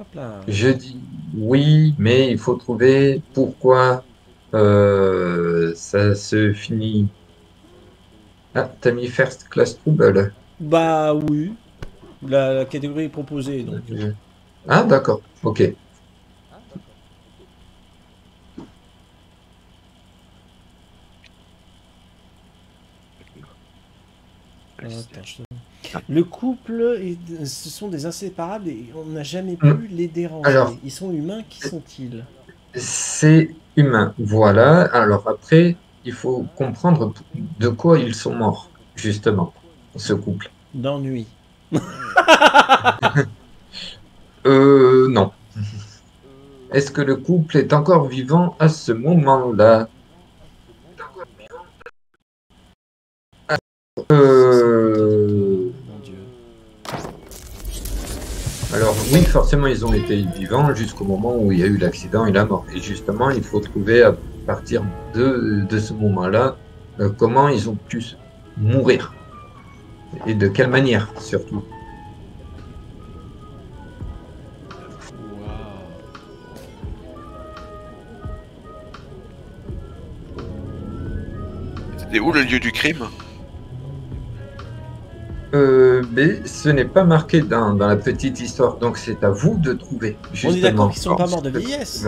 Hop là. Je dis oui, mais il faut trouver pourquoi euh, ça se finit. Ah, t'as mis First Class Trouble. Bah oui. La, la catégorie est proposée, donc. Ah, d'accord, ok. Ah, attends, je- Le couple, est- ce sont des inséparables et on n'a jamais pu Hmm. les déranger. Alors- Ils sont humains, qui sont-ils? C'est humain, voilà. Alors après, il faut comprendre de quoi ils sont morts, justement, ce couple. D'ennui. Euh, non. Est-ce que le couple est encore vivant à ce moment-là? Euh, oui, forcément, ils ont été vivants jusqu'au moment où il y a eu l'accident et la mort. Et justement, il faut trouver à partir de, ce moment-là euh, comment ils ont pu mourir. Et de quelle manière, surtout. C'était où le lieu du crime? Euh, mais ce n'est pas marqué dans, dans la petite histoire, donc c'est à vous de trouver. On est Justement. d'accord qu'ils sont pas morts de vieillesse.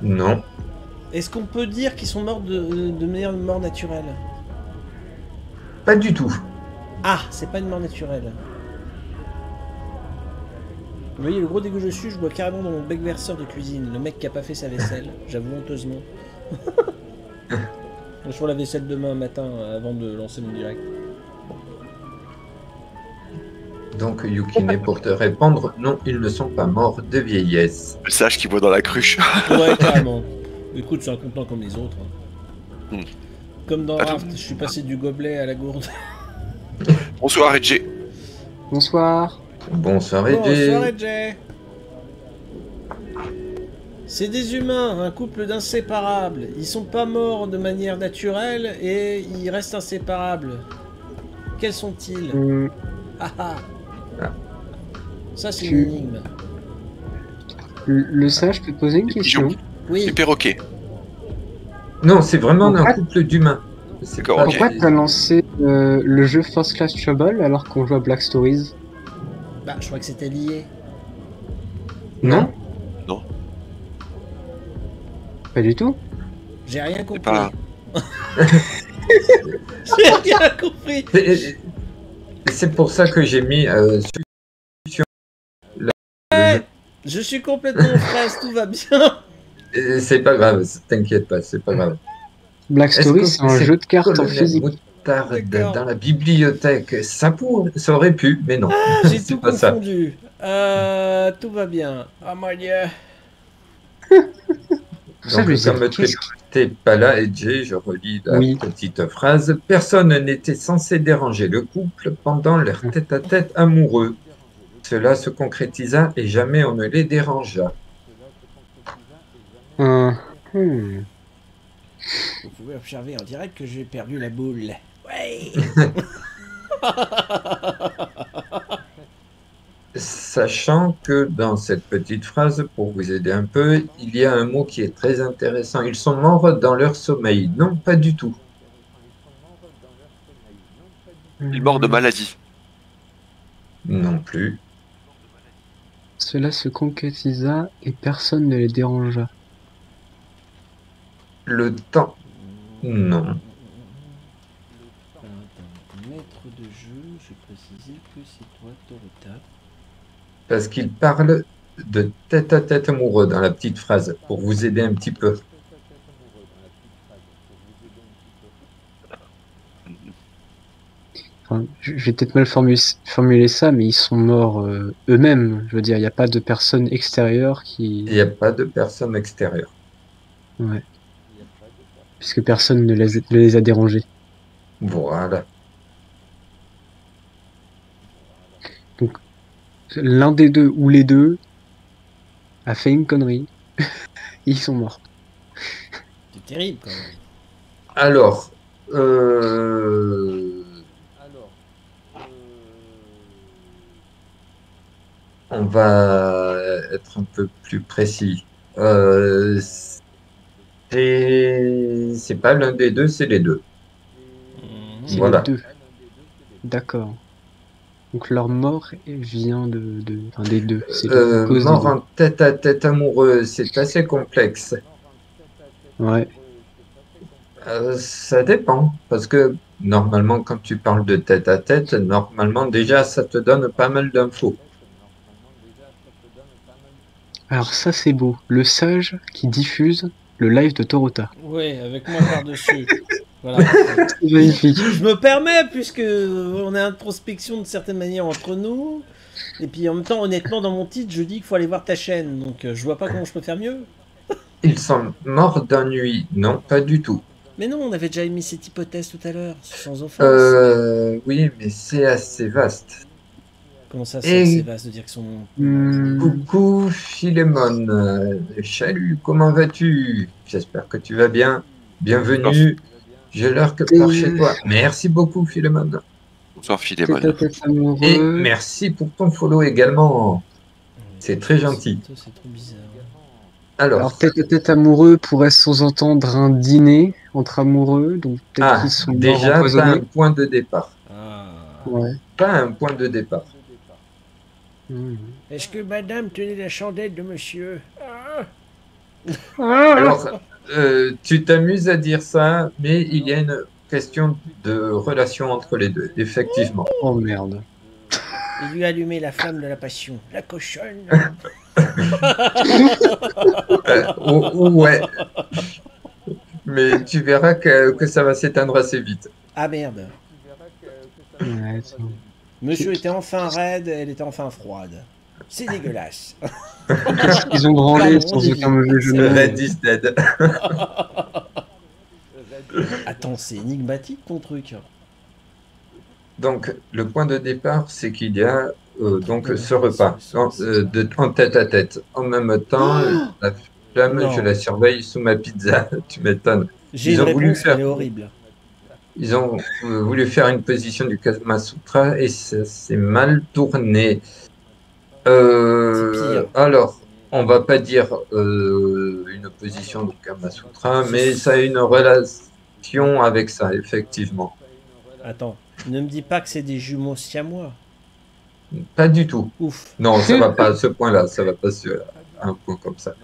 Non. Est-ce qu'on peut dire qu'ils sont morts de, de manière mort naturelle Pas du tout. Ah, c'est pas une mort naturelle. Vous voyez le gros dégueu que je suis, je bois carrément dans mon bec verseur de cuisine. Le mec qui a pas fait sa vaisselle, j'avoue honteusement. je ferai la vaisselle demain matin avant de lancer mon direct. Donc Yukine, pour te répondre, non, ils ne sont pas morts de vieillesse. Le sage qui voit dans la cruche. Ouais, carrément. Écoute, c'est un content comme les autres. hein. Hmm. Comme dans. Raft, je suis passé du gobelet à la gourde. Bonsoir, Edge. Bonsoir. Bonsoir, Bonsoir, Edgy. Edge. C'est des humains, un couple d'inséparables. Ils sont pas morts de manière naturelle et ils restent inséparables. Quels sont-ils? Hum, Ah. Ça, c'est Tu- une énigme. le le sage peut te poser une Les question pigeons. Oui, Les perroquets. Non, c'est vraiment un Pourquoi- couple d'humains. C'est D'accord, pas- ok. Pourquoi t'as lancé euh, le jeu First Class Trouble alors qu'on joue à Black Stories bah, je crois que c'était lié. Non Pas du tout. J'ai rien compris. pas- J'ai rien compris. C'est- C'est pour ça que j'ai mis euh, sur le- le jeu. Je suis complètement en phase, tout va bien. Euh, C'est pas grave, t'inquiète pas, c'est pas grave. Black que c'est un c'est jeu de cartes en physique. Moutarde dans la bibliothèque, ça, pourrait, ça aurait pu, mais non. J'ai c'est tout pas ça. confondu. Euh, tout va bien. Oh mon dieu. Donc, comme tu n'étais pas là, Edgy, je relis la Oui. petite phrase. Personne n'était censé déranger le couple pendant leur tête-à-tête amoureux. Cela se concrétisa et jamais on ne les dérangea. Euh, hmm. Vous pouvez observer en direct que j'ai perdu la boule. Ouais. Sachant que dans cette petite phrase, pour vous aider un peu, il y a un mot qui est très intéressant. Ils sont morts dans leur sommeil. Non, pas du tout. Il est mort de maladie. Non plus. Cela se concrétisa et personne ne les dérangea. Le temps. Non. Attends, maître de jeu, j'ai précisé que c'est toi, Torita. Parce qu'il parle de tête-à-tête amoureux dans la petite phrase, pour vous aider un petit peu. Enfin, je vais peut-être mal formuler, ça, mais ils sont morts euh, eux-mêmes. Je veux dire, il n'y a pas de personne extérieure qui. Il n'y a pas de personne extérieure. Ouais. Puisque personne ne les, ne les a dérangés. Voilà. L'un des deux ou les deux a fait une connerie. Ils sont morts. C'est terrible quand même. Alors, euh, on va euh, être un peu plus précis. Euh, c'est pas l'un des deux, c'est les deux. C'est Voilà. les deux. D'accord. Donc leur mort vient de, de... Enfin, des deux. C'est la Euh, cause des mort deux. en tête à tête amoureux, c'est assez complexe. Ouais. Euh, ça dépend, parce que normalement, quand tu parles de tête à tête, normalement, déjà, ça te donne pas mal d'infos. Alors ça c'est beau. Le sage qui diffuse le live de Torota. Ouais, avec moi par-dessus. voilà. C'est magnifique. Je me permets, puisque on est introspection de certaines manières entre nous. Et puis en même temps, honnêtement, dans mon titre, je dis qu'il faut aller voir ta chaîne. Donc euh, je vois pas comment je peux faire mieux. Ils sont morts d'ennui. Non, pas du tout. Mais non, on avait déjà émis cette hypothèse tout à l'heure, sans offense. Euh, oui, mais c'est assez vaste. Comment ça, c'est c'est vaste de dire que son. Hmm, Coucou Philémon. Euh, Salut, comment vas-tu? J'espère que tu vas bien. Bienvenue. J'ai l'heure que par chez toi. Merci beaucoup Philémon. Bonsoir amoureux. Et merci pour ton follow également. C'est très gentil. C'est c'est trop bizarre. Alors, Alors tête à tête amoureux pourrait sous-entendre un dîner entre amoureux, donc peut-être ah, qu'ils sont déjà, un point de départ. Ah. Ouais. Pas un point de départ. Est-ce que madame tenait la chandelle de monsieur? Ah. Alors, euh, tu t'amuses à dire ça, mais il y a une question de relation entre les deux, effectivement. Oh merde. Il lui a allumé la flamme de la passion. La cochonne Euh, ouais. Mais tu verras que, que ça va s'éteindre assez vite. Ah merde. Monsieur était enfin raide, elle était enfin froide. C'est dégueulasse. Ils ont branlé sans aucun mauvais jeu de mots. Red is dead. Attends, c'est énigmatique ton truc. Donc, le point de départ, c'est qu'il y a euh, donc ce repas en, euh, de, en tête à tête. En même temps, la flamme, Non. je la surveille sous ma pizza. tu m'étonnes. J'ai Ils une ont voulu réponse, faire- elle est horrible. Ils ont euh, voulu faire une position du Kama Sutra et ça s'est mal tourné. Euh, alors, on va pas dire euh, une position du Kama Sutra, mais ça a une relation avec ça, effectivement. Attends, ne me dis pas que c'est des jumeaux siamois. Pas du tout. Ouf. Non, ça va pas à ce point-là, ça va pas sur un point comme ça.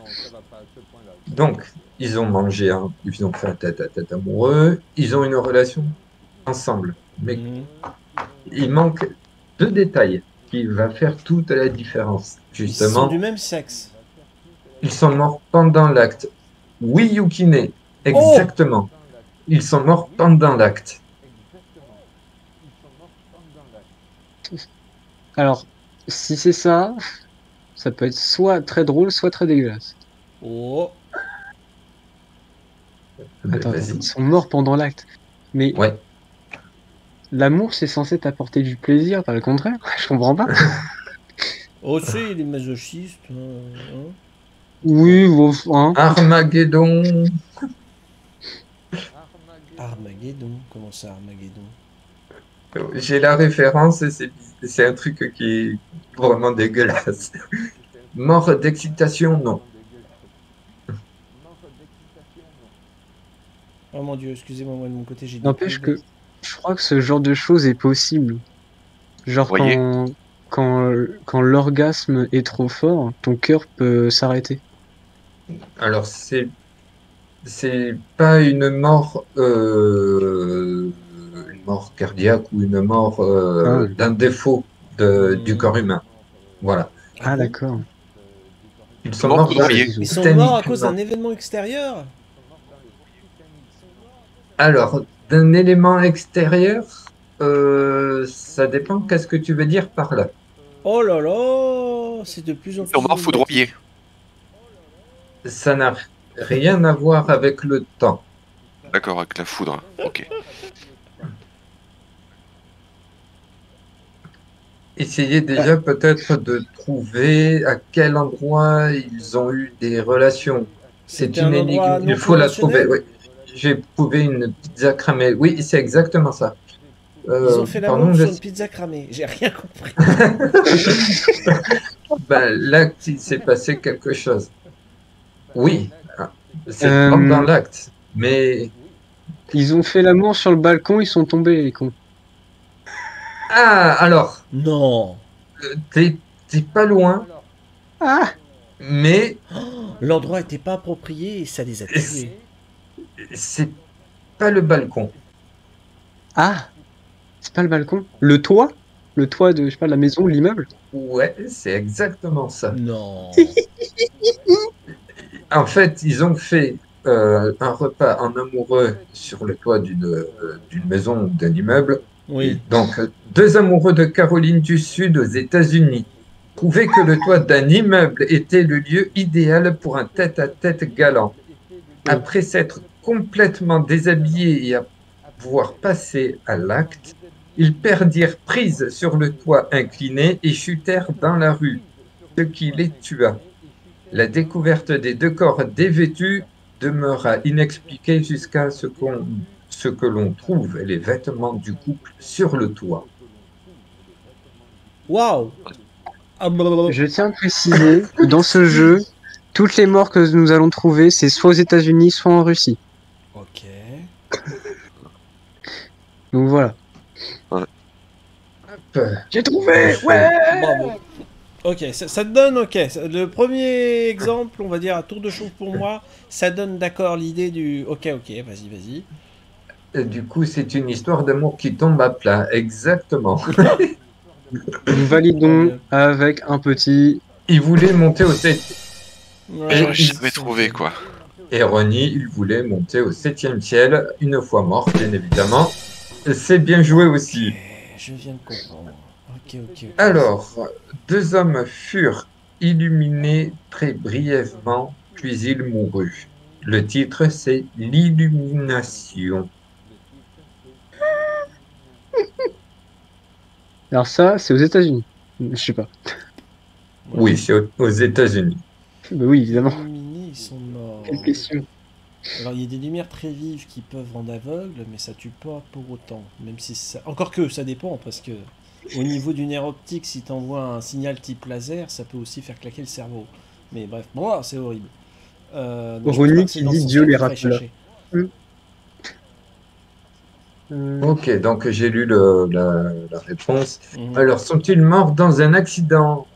Donc, ils ont mangé, ils ont fait un tête-à-tête amoureux, ils ont une relation ensemble. Mais Mhm. il manque deux détails qui va faire toute la différence. Ils sont Justement, du même sexe. ils sont morts pendant l'acte. Oui, Yukine, exactement. Ils sont morts pendant l'acte. Alors, si c'est ça, ça peut être soit très drôle, soit très dégueulasse. Oh. Attends, Vas-y. ils sont morts pendant l'acte. Mais Ouais. L'amour, c'est censé t'apporter du plaisir, pas le contraire. Je comprends pas. Oh, il est masochiste. euh, hein. Oui, bon, hein. Armageddon. Armageddon. Comment ça, Armageddon? J'ai la référence et c'est- un truc qui est vraiment dégueulasse. Mort d'excitation, non. Oh mon dieu, excusez-moi, moi de mon côté, j'ai dit. N'empêche que je crois que ce genre de choses est possible. Genre Voyez. quand, quand, quand l'orgasme est trop fort, ton cœur peut s'arrêter. Alors, c'est c'est pas une mort euh, une mort cardiaque ou une mort euh, Ah. d'un défaut de- du corps humain. Voilà. Ah d'accord. Ils sont Mort morts. Ils sont morts à cause d'un événement extérieur? Alors, d'un élément extérieur, euh, ça dépend qu'est-ce que tu veux dire par là? Oh là là C'est de plus en Ils plus. sont morts foudroyés. Ça n'a rien à voir avec le temps. D'accord, avec la foudre. Ok. Essayez déjà peut-être de trouver à quel endroit ils ont eu des relations. C'est une un énigme, il faut la trouver. Oui. J'ai trouvé une pizza cramée. Oui, c'est exactement ça. Euh, Ils ont fait pardon, l'amour je- sur une pizza cramée. J'ai rien compris. ben, l'acte, il s'est passé quelque chose. Oui, c'est Euh, dans l'acte, mais Ils ont fait l'amour sur le balcon, ils sont tombés, les cons. ah, alors, Non. euh, t'es t'es pas loin, Ah mais L'endroit était pas approprié et ça les a tués. C'est pas le balcon. Ah C'est pas le balcon Le toit? Le toit de, je sais pas, de la maison, l'immeuble? Ouais, c'est exactement ça. Non. En fait, ils ont fait euh, un repas en amoureux sur le toit d'une euh, maison ou d'un immeuble. Oui. Donc, deux amoureux de Caroline du Sud aux États-Unis trouvaient que le toit d'un immeuble était le lieu idéal pour un tête-à-tête galant. Après s'être complètement déshabillés et avoir passé à l'acte, ils perdirent prise sur le toit incliné et chutèrent dans la rue, ce qui les tua. La découverte des deux corps dévêtus demeura inexpliquée jusqu'à ce, qu'on- ce que l'on trouve les vêtements du couple sur le toit. Waouh. Je tiens à préciser que dans ce jeu, toutes les morts que nous allons trouver, c'est soit aux États-Unis, soit en Russie. Donc voilà. J'ai trouvé Ouais Bravo. Ok, ça, ça te donne, ok. Le premier exemple, on va dire à tour de chauffe pour moi, ça donne d'accord l'idée du. Ok, ok, vas-y, vas-y. et Du coup, c'est une histoire d'amour qui tombe à plat. Exactement. Nous validons avec un petit. Il voulait monter au sept... Ouais, J'aurais il- jamais trouvé, quoi. Et Ronnie, il voulait monter au septième ciel, une fois mort, bien évidemment. C'est bien joué aussi. Je viens de comprendre. Ok, ok. ok. Alors, deux hommes furent illuminés très brièvement, puis ils moururent. Le titre, c'est L'illumination. Alors ça, c'est aux États-Unis. Je sais pas. Oui, c'est aux- aux États-Unis. Bah oui, évidemment. Illuminés, ils sont morts. Quelle question Alors il y a des lumières très vives qui peuvent rendre aveugle, mais ça tue pas pour autant. Même si ça... Encore que ça dépend, parce que au niveau du nerf optique, si t'envoies un signal type laser, ça peut aussi faire claquer le cerveau. Mais bref, bon, ah, c'est horrible. Euh, Ronnie qui dit Dieu les rappela. chercher. Euh, Ok, donc j'ai lu le- la, la réponse. Mhm. Alors, sont-ils morts dans un accident?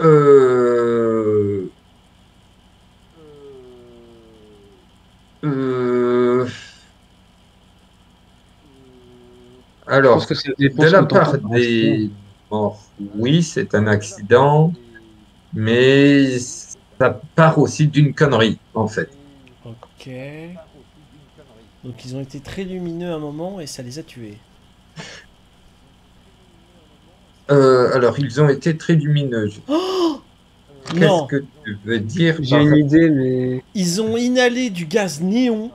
Euh... Euh... Je Alors, pense que de ce la part par des morts, oui, c'est un accident, mais ça part aussi d'une connerie, en fait. Ok. Donc ils ont été très lumineux à un moment et ça les a tués. Euh, alors, ils ont été très lumineux. Qu'est-ce Non, que tu veux dire J'ai par- une idée, mais ils ont inhalé du gaz néon.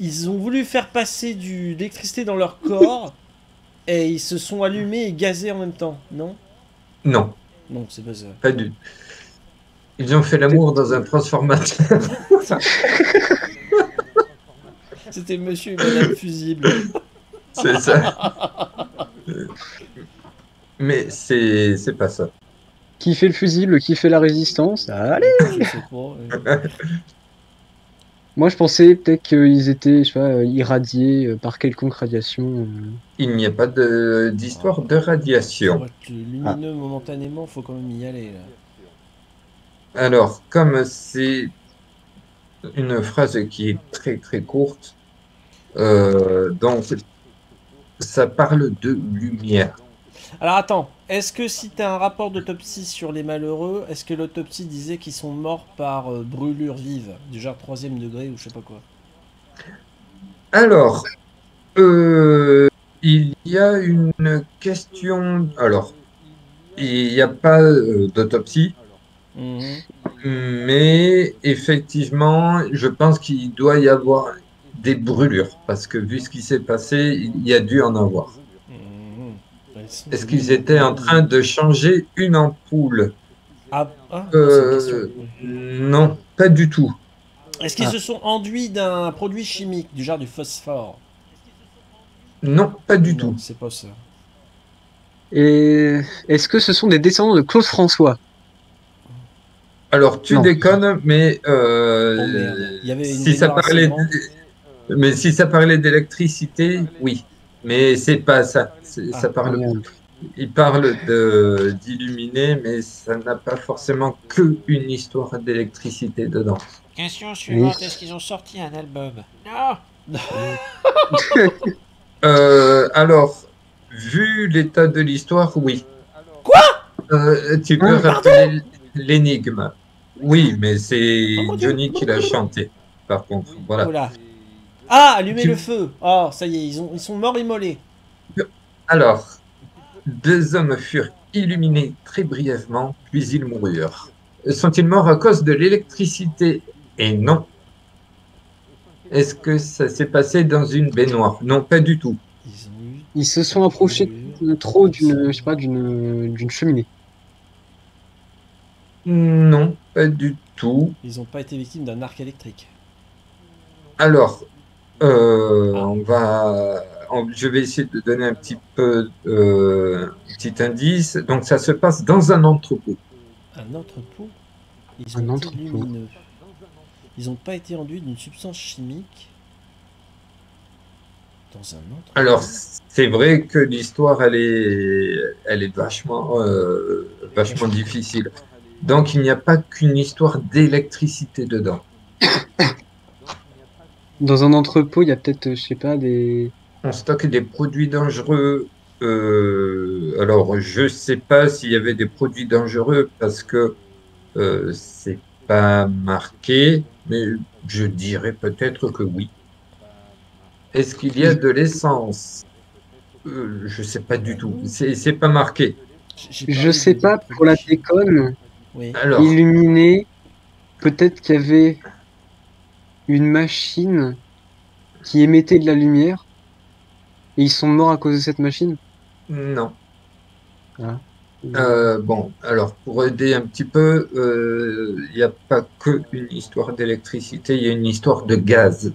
Ils ont voulu faire passer du- de l'électricité dans leur corps et ils se sont allumés et gazés en même temps. Non? Non, Non, c'est pas ça. pas du Ils ont fait l'amour dans un transformateur. C'était Monsieur et Madame Fusible. C'est ça. Mais c'est c'est pas ça. qui fait le fusible, qui fait la résistance Allez. Moi, je pensais peut-être qu'ils étaient, je sais pas, euh, irradiés euh, par quelconque radiation. euh. Il n'y a pas de- d'histoire de Pour radiation. être lumineux momentanément, faut quand même y aller. Là. Alors, comme c'est une phrase qui est très très courte, euh, donc ça parle de lumière. Alors attends, est-ce que si tu as un rapport d'autopsie sur les malheureux, est-ce que l'autopsie disait qu'ils sont morts par euh, brûlure vive, du genre troisième degré ou je sais pas quoi? Alors, euh, il y a une question. Alors, il n'y a pas euh, d'autopsie, Mhm. mais effectivement, je pense qu'il doit y avoir des brûlures, parce que vu ce qui s'est passé, il y a dû en avoir. Est-ce qu'ils étaient en train de changer une ampoule Ah, ah, Euh. Non, pas du tout. Est-ce qu'ils ah. se sont enduits d'un produit chimique, du genre du phosphore Non, pas du Non, tout. C'est pas ça. Et est-ce que ce sont des descendants de Claude François? Alors, tu Non. déconnes, mais euh, Oh, merde. Il y avait une si ça baignoire parlait, à ciment. d- mais si ça parlait d'électricité, oui. Mais c'est pas ça. Ah, ça parle. merde. Il parle d'illuminer, mais ça n'a pas forcément que une histoire d'électricité dedans. Question suivante, Oui. est-ce qu'ils ont sorti un album? Non Euh, alors, vu l'état de l'histoire, oui. Quoi? Euh, Tu peux Hein, rappeler l'énigme Oui, mais c'est Oh. Johnny qui l'a chanté. Par contre, voilà. Là. Ah, allumer Tu- le feu. Oh, ça y est, ils, ont, ils sont morts immolés. Alors, deux hommes furent illuminés très brièvement, puis ils moururent. Sont-ils morts à cause de l'électricité? Et non. Est-ce que ça s'est passé dans une baignoire? Non, pas du tout. Ils se sont approchés trop d'une, je sais pas, d'une, d'une cheminée. Non, pas du tout. Ils n'ont pas été victimes d'un arc électrique. Alors, euh, Ah. on va, on- je vais essayer de donner un petit peu, euh, un petit indice. Donc, ça se passe dans un entrepôt. Un entrepôt? Ils Un ont été entrepôt. lumineux. Ils n'ont pas été enduits d'une substance chimique dans un entrepôt. Alors, c'est vrai que l'histoire, elle est, elle est vachement, euh, vachement difficile. Donc, il n'y a pas qu'une histoire d'électricité dedans. Dans un entrepôt, il y a peut-être, je sais pas, des. On stocke des produits dangereux. Euh, alors, je sais pas s'il y avait des produits dangereux parce que euh, c'est pas marqué, mais je dirais peut-être que oui. Est-ce qu'il y a de l'essence? Euh, Je sais pas du tout. C'est c'est pas marqué. Je sais pas, pour la déconne, Oui. Alors, illuminé, peut-être qu'il y avait une machine qui émettait de la lumière et ils sont morts à cause de cette machine? non. Euh, bon, alors pour aider un petit peu, euh, il n'y a pas que une histoire d'électricité, il y a une histoire de gaz.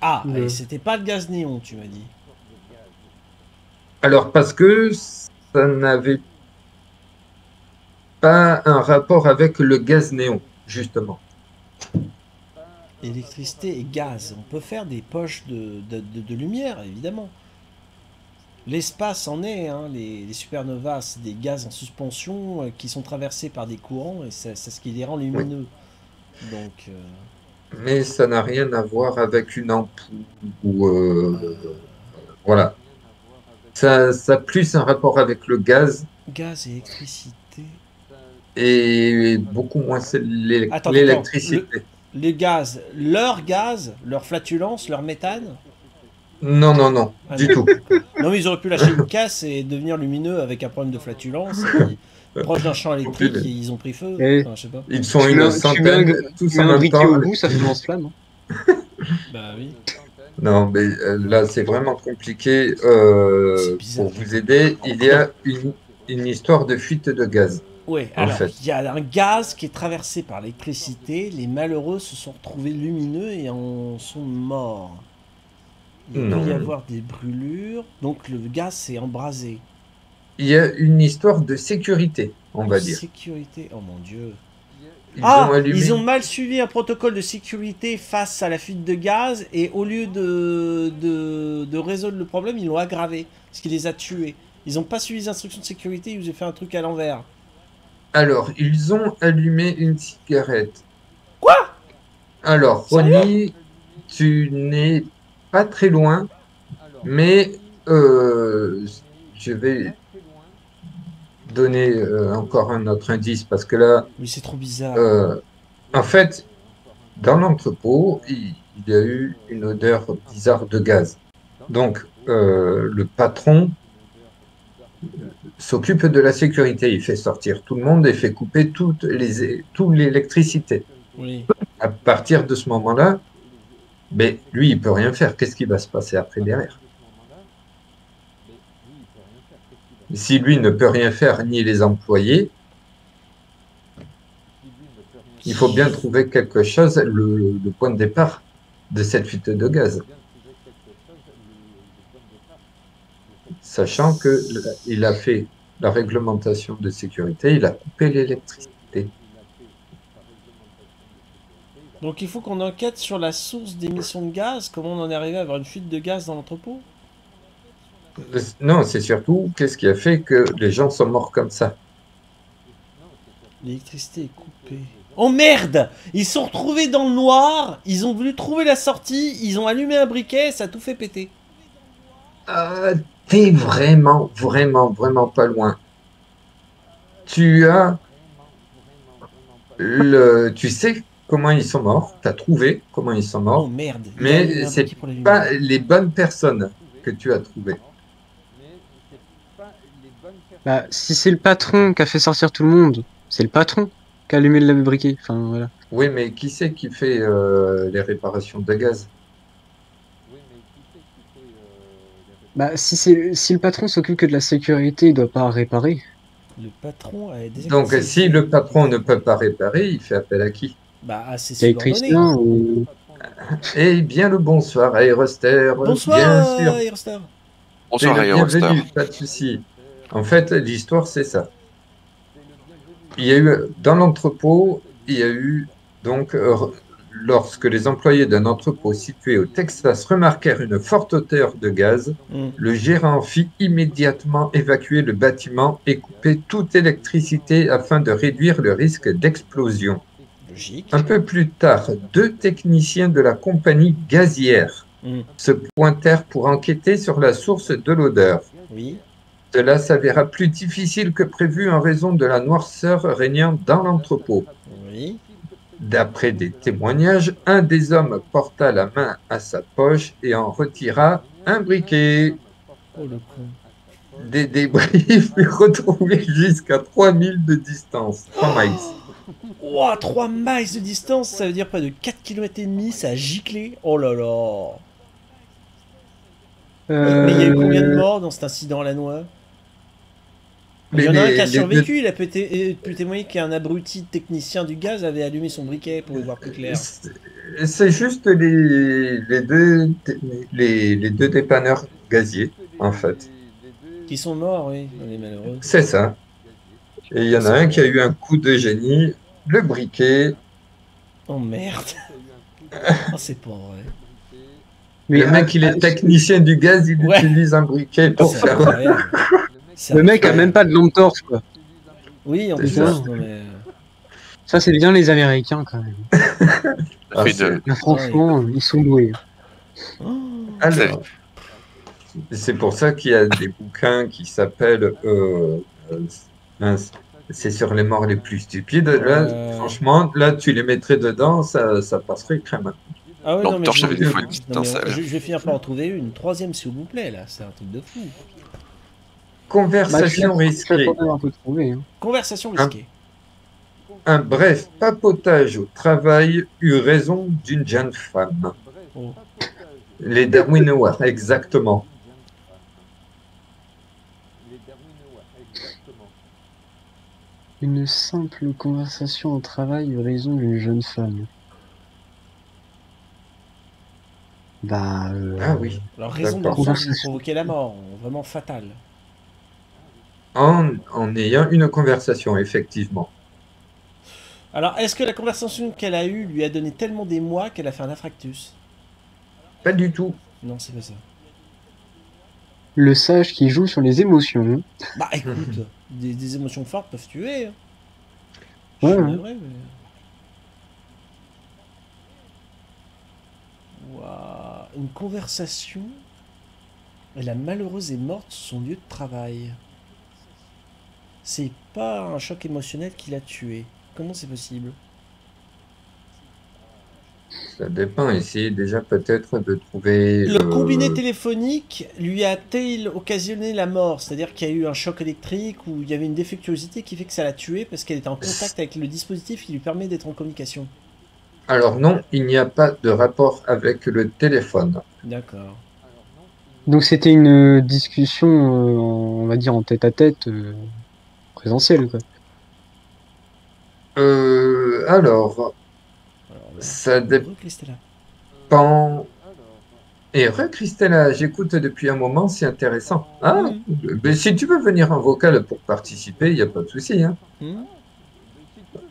Ah, et c'était pas le gaz néon, tu m'as dit. Alors parce que ça n'avait pas un rapport avec le gaz néon, justement. Électricité et gaz. On peut faire des poches de, de, de- de lumière, évidemment. L'espace en est, hein. les, les supernovas, c'est des gaz en suspension euh, qui sont traversés par des courants et c'est ce qui les rend lumineux. Donc, euh, Mais ça n'a rien à voir avec une ampoule ou euh, voilà. Ça, ça a plus un rapport avec le gaz gaz et électricité. et beaucoup moins l'électricité. Les gaz, leur gaz, leur flatulence, leur méthane. Non, non, non, Ah, du non. tout. Non, mais ils auraient pu lâcher une casse et devenir lumineux avec un problème de flatulence. et puis, proche d'un champ électrique, et ils ont pris feu. Enfin, je sais pas. Ils sont une centaine, tous en même temps. au bout, ça fait lance-flamme. hein. Bah oui. Non, mais euh, là, c'est vraiment compliqué. Euh, pour vous aider, il y a une, une histoire de fuite de gaz. Ouais, En alors il y a un gaz qui est traversé par l'électricité. Les malheureux se sont retrouvés lumineux et en sont morts. Il Non. peut y avoir des brûlures, donc le gaz s'est embrasé. Il y a une histoire de sécurité, on va dire. Sécurité, oh mon dieu. Ils ah, ont ils ont mal suivi un protocole de sécurité face à la fuite de gaz et au lieu de, de, de résoudre le problème, ils l'ont aggravé, ce qui les a tués. Ils n'ont pas suivi les instructions de sécurité, ils ont fait un truc à l'envers. Alors, ils ont allumé une cigarette. Quoi? Alors, Ronnie, tu n'es pas très loin, mais euh, je vais donner euh, encore un autre indice parce que là, Oui, c'est trop bizarre. Euh, en fait, dans l'entrepôt, il, il y a eu une odeur bizarre de gaz. Donc, le patron s'occupe de la sécurité. Il fait sortir tout le monde et fait couper toutes les, toute l'électricité. Oui. À partir de ce moment-là, mais lui, il peut rien faire. Qu'est-ce qui va se passer après derrière? Si lui ne peut rien faire, ni les employés, il faut bien trouver quelque chose, le, le point de départ de cette fuite de gaz. Sachant que le- il a fait la réglementation de sécurité, il a coupé l'électricité. Donc il faut qu'on enquête sur la source d'émission de gaz, comment on en est arrivé à avoir une fuite de gaz dans l'entrepôt? Non, c'est surtout qu'est-ce qui a fait que les gens sont morts comme ça? L'électricité est coupée. Oh merde Ils se sont retrouvés dans le noir, ils ont voulu trouver la sortie, ils ont allumé un briquet, ça a tout fait péter. Ah, T'es vraiment, vraiment, vraiment pas loin. Tu as le, tu sais comment ils sont morts, t'as trouvé comment ils sont Oh morts, merde il a mais c'est pas les bonnes personnes que tu as trouvées. Bah, si c'est le patron qui a fait sortir tout le monde, c'est le patron qui a allumé le briquet. Enfin, voilà. Oui, mais qui c'est qui fait euh, les réparations de gaz? Bah, si, c'est, si le patron s'occupe que de la sécurité, il doit pas réparer. Le patron a Donc, si le patron ne peut pas réparer, il fait appel à qui? Bah, à ses subordonnés. Ou... Eh bien, le bonsoir, Aéroster. Bonsoir, Bien sûr. Bonsoir, C'est le Aerostar. bienvenu, pas de souci. En fait, l'histoire, c'est ça. Il y a eu, dans l'entrepôt, il y a eu, donc, euh, lorsque les employés d'un entrepôt situé au Texas remarquèrent une forte odeur de gaz, Hmm. le gérant fit immédiatement évacuer le bâtiment et couper toute électricité afin de réduire le risque d'explosion. Un peu plus tard, deux techniciens de la compagnie gazière Hmm. se pointèrent pour enquêter sur la source de l'odeur. Oui. Cela s'avéra plus difficile que prévu en raison de la noirceur régnant dans l'entrepôt. Oui. D'après des témoignages, un des hommes porta la main à sa poche et en retira un briquet. Oh le con. Des débris furent retrouvés jusqu'à 3000 de distance. 3 miles. Ouah, 3 miles de distance, ça veut dire près de 4 km et demi, ça a giclé. Oh là là. Mais il y a eu combien de Euh, morts dans cet incident à la noix Il y en a un qui a les- survécu, il a pu, té- pu témoigner qu'un abruti technicien du gaz avait allumé son briquet pour y voir plus clair. C'est- C'est juste les, les, deux, les, les deux dépanneurs gaziers, en fait. Qui sont morts, oui, on est malheureux. C'est ça. Et il y en a un qui a eu un coup de génie, le briquet. Oh merde. Oh, c'est pas vrai. mais, le mec, il est technicien du gaz, il Ouais. utilise un briquet pour faire. Le mec a même pas de lampe torche, quoi. Oui, en plus. ça. mais, euh, Ça, c'est bien les Américains, quand même. Ah, franchement, ils sont doués. oh. Alors, c'est pour ça qu'il y a des bouquins qui s'appellent. euh, euh, c'est sur les morts les plus stupides. Là, Euh. franchement, là, tu les mettrais dedans, ça, ça passerait crème. Ah ouais, non, mais je- non, mais je, je vais finir par en trouver une. Troisième, s'il vous plaît, là. C'est un truc de fou. Conversation Bah, risquée. l'as un peu trouvé. Hein. Conversation risquée. Un bref papotage au travail eut raison d'une jeune femme. Oh. Les Darwinois, exactement. Une simple conversation au travail eut raison d'une jeune femme. Bah. euh, Ah oui. Alors, raison sens de provoquer la mort. Vraiment fatale. En, en ayant une conversation, effectivement. Alors, est-ce que la conversation qu'elle a eue lui a donné tellement d'émoi qu'elle a fait un infarctus Pas du tout. Non, c'est pas ça. Le sage qui joue sur les émotions. Bah écoute, des, des émotions fortes peuvent tuer. hein. Je ouais. mais- Ouah, Une conversation et la malheureuse est morte sur son lieu de travail. C'est pas un choc émotionnel qui l'a tué. Comment c'est possible? Ça dépend. Essayez déjà peut-être de trouver. Le euh, combiné téléphonique lui a-t-il occasionné la mort? C'est-à-dire qu'il y a eu un choc électrique ou il y avait une défectuosité qui fait que ça l'a tué parce qu'elle est en contact avec le dispositif qui lui permet d'être en communication? Alors non, il n'y a pas de rapport avec le téléphone. D'accord. Donc c'était une euh, discussion, euh, on va dire en tête à tête, présentielle. Quoi. Euh, alors, ça dépend Et re Christella, j'écoute depuis un moment, c'est intéressant. Ah, mais si tu veux venir en vocal pour participer, il n'y a pas de souci. Hein. Hmm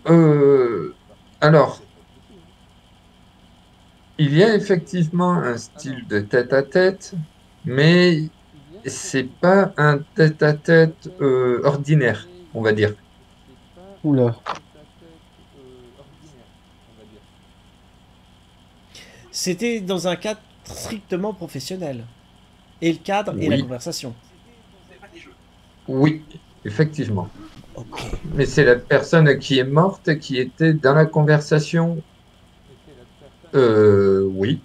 Euh, alors, il y a effectivement un style de tête-à-tête, mais c'est pas un tête-à-tête euh, ordinaire, on va dire. Oula. C'était dans un cadre strictement professionnel. Et le cadre et la conversation. Oui, effectivement. Mais c'est la personne qui est morte qui était dans la conversation. Euh, oui.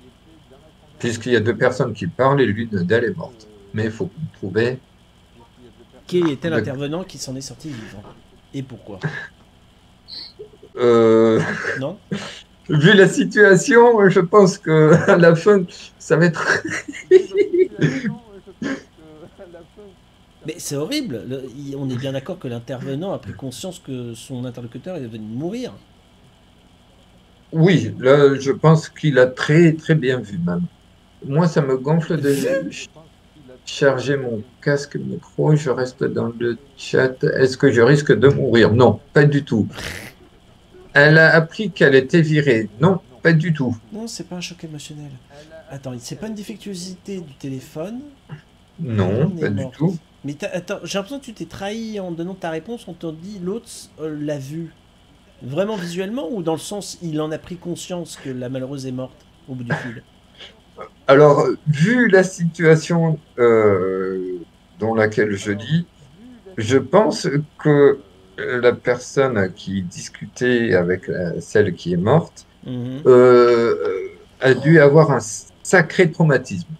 Puisqu'il y a deux personnes qui parlent et l'une d'elles est morte. Mais il faut trouver. Qui était Le- l'intervenant qui s'en est sorti vivant Et pourquoi Euh, Non vu la situation, je pense que à la fin, ça va être. Mais c'est horrible. Le- on est bien d'accord que l'intervenant a pris conscience que son interlocuteur est venu mourir. Oui, là, je pense qu'il a très très bien vu même. Moi, ça me gonfle de charger mon casque micro. Je reste dans le chat. Est-ce que je risque de mourir? Non, pas du tout. Elle a appris qu'elle était virée. Non, pas du tout. Non, c'est pas un choc émotionnel. Attends, c'est pas une défectuosité du téléphone? Non, pas du tout. Mais attends, j'ai l'impression que tu t'es trahi en donnant ta réponse. On t'a dit l'autre euh, l'a vu. Vraiment visuellement ou dans le sens il en a pris conscience que la malheureuse est morte au bout du fil? Alors, vu la situation euh, dans laquelle je dis, je pense que la personne qui discutait avec la- celle qui est morte Mhm. euh, a dû avoir un sacré traumatisme.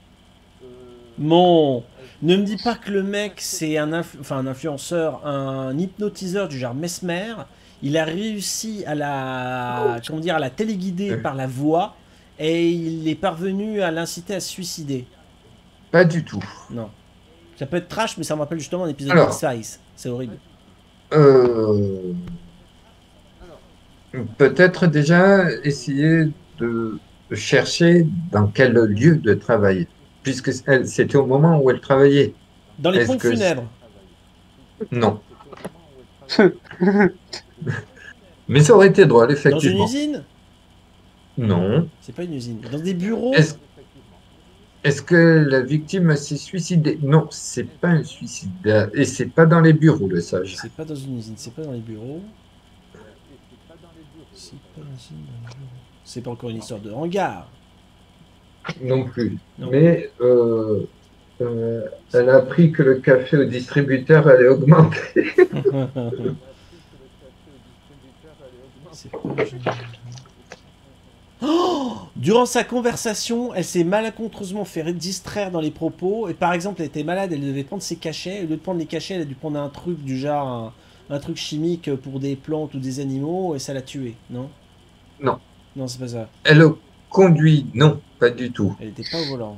Bon, ne me dis pas que le mec c'est un, enfin, un influenceur, un hypnotiseur du genre Mesmer. Il a réussi à la, comment dire, à la téléguider par la voix et il est parvenu à l'inciter à se suicider. Pas du tout. Non. Ça peut être trash, mais ça me rappelle justement un épisode Alors. d'X-Files. C'est horrible. Euh, Peut-être déjà essayer de chercher dans quel lieu de travail, puisque c'était au moment où elle travaillait. Dans les pompes funèbres. Non. Mais ça aurait été drôle, Dans une effectivement. usine? Non. C'est pas une usine. Dans des bureaux Est-ce que la victime s'est suicidée? Non, c'est pas un suicide. Et c'est pas dans les bureaux, le sage. C'est pas dans une usine, c'est pas dans les bureaux. C'est pas dans une usine, dans les bureaux. C'est pas encore une histoire de hangar. Non plus. Non. Mais euh, euh, elle a appris que le café au distributeur allait augmenter. C'est pas. Oh Durant sa conversation, elle s'est malencontreusement fait distraire dans les propos. Et par exemple, elle était malade, elle devait prendre ses cachets. Au lieu de prendre les cachets, elle a dû prendre un truc du genre un, un truc chimique pour des plantes ou des animaux et ça l'a tuée, non? Non. Non, c'est pas ça. Elle conduit. Non, pas du tout. Elle était pas au volant.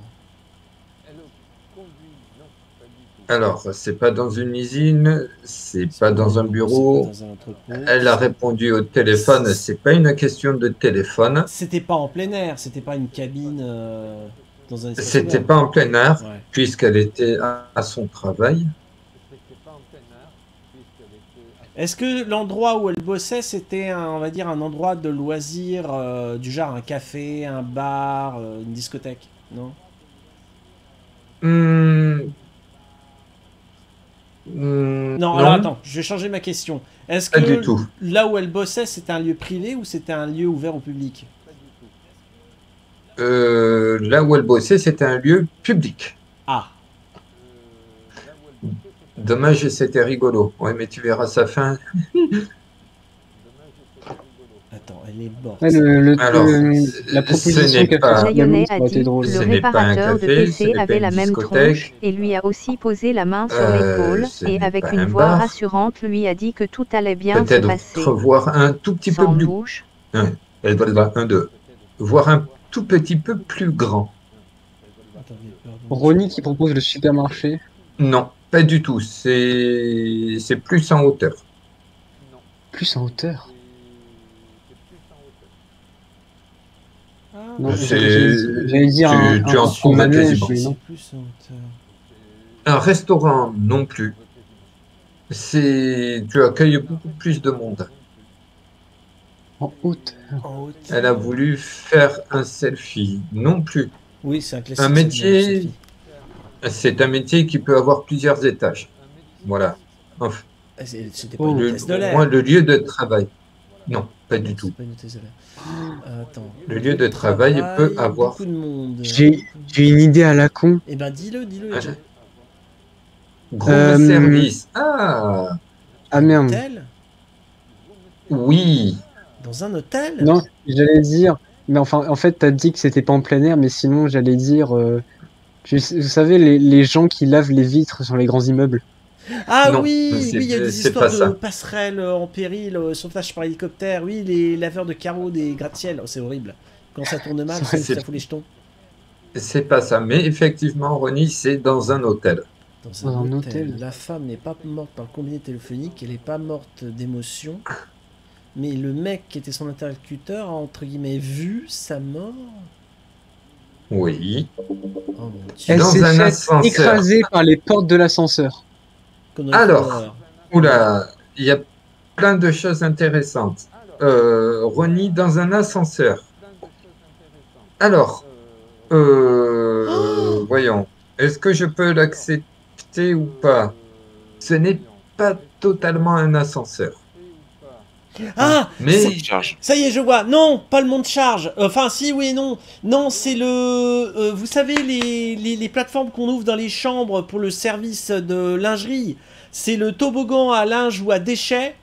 Alors, c'est pas dans une usine, c'est pas dans un bureau. Dans un. Elle a répondu au téléphone. C'est pas une question de téléphone. C'était pas en plein air, c'était pas une cabine euh, dans un C'était pas en plein air, Ouais. puisqu'elle était à, à son travail. Est-ce que l'endroit où elle bossait, c'était, un, on va dire, un endroit de loisirs euh, du genre un café, un bar, euh, une discothèque Non? Hmm. Hmm, Non, alors attends, je vais changer ma question. Est-ce que Pas du tout. là où elle bossait, c'était un lieu privé ou c'était un lieu ouvert au public? Euh, là où elle bossait, c'était un lieu public. Ah, Dommage, c'était rigolo. Ouais, mais tu verras sa fin. attends, elle est morte. Ouais, le, le- Alors, le- la proposition qu'a pas- faite Jaionnet ça a dit drôle. Le réparateur de café, PC avait la même tronche et lui a aussi posé la main sur Euh, l'épaule et avec une un voix bar. rassurante lui a dit que tout allait bien se Peut-être passer. voir un tout petit peu plus. bouche, un, deux. Voir un tout petit peu plus grand. Ronnie qui propose le supermarché. Non, pas du tout. C'est c'est plus en hauteur. Plus en hauteur? Non, j'allais dire tu- un, tu un- en un non. plus en hauteur. Un restaurant, non plus. C'est, tu accueilles beaucoup plus de monde. En haute. Elle a voulu faire un selfie, non plus. Oui, c'est un classique. Un métier-. C'est un métier qui peut avoir plusieurs étages. Voilà. Enfin, Ah, pas Oh, une le, hôtesse de l'air. moi, le lieu de travail. Non, pas du tout. pas l'air. Euh, Attends. Le lieu de travail peut avoir-. J'ai j'ai une idée à la con. Eh ben, dis-le, dis-le. Ah. Gros Euh, service. Ah, Ah merde. Hôtel? Oui. Dans un hôtel? Non, j'allais dire. Mais enfin, en fait, t'as dit que c'était pas en plein air, mais sinon, j'allais dire. euh, vous savez, les, les gens qui lavent les vitres sur les grands immeubles. Ah Non, oui, oui, il y a des histoires pas de ça. passerelles euh, en péril, euh, sauvetage par hélicoptère. Oui, les laveurs de carreaux des gratte-ciel. Oh, c'est horrible. Quand ça tourne mal, ça, C'est- ça fout les jetons. C'est pas ça. Mais effectivement, Ronnie, c'est dans un hôtel. Dans un, Dans un hôtel. hôtel. La femme n'est pas morte par le combiné téléphonique, elle n'est pas morte d'émotion. Mais le mec qui était son interlocuteur a entre guillemets vu sa mort. Oui. Oh mon dieu. Elle Dans s'est écraser par les portes de l'ascenseur. Alors. Oula, il y a plein de choses intéressantes. Euh, Ronnie, dans un ascenseur. Alors, euh, Oh voyons, est-ce que je peux l'accepter ou pas? Ce n'est pas totalement un ascenseur. Ah Mais c'est- Charge. Ça y est, je vois. Non, pas le monte charge. Enfin, si, oui et non. Non, c'est le. euh, vous savez, les, les, les plateformes qu'on ouvre dans les chambres pour le service de lingerie. C'est le toboggan à linge ou à déchets,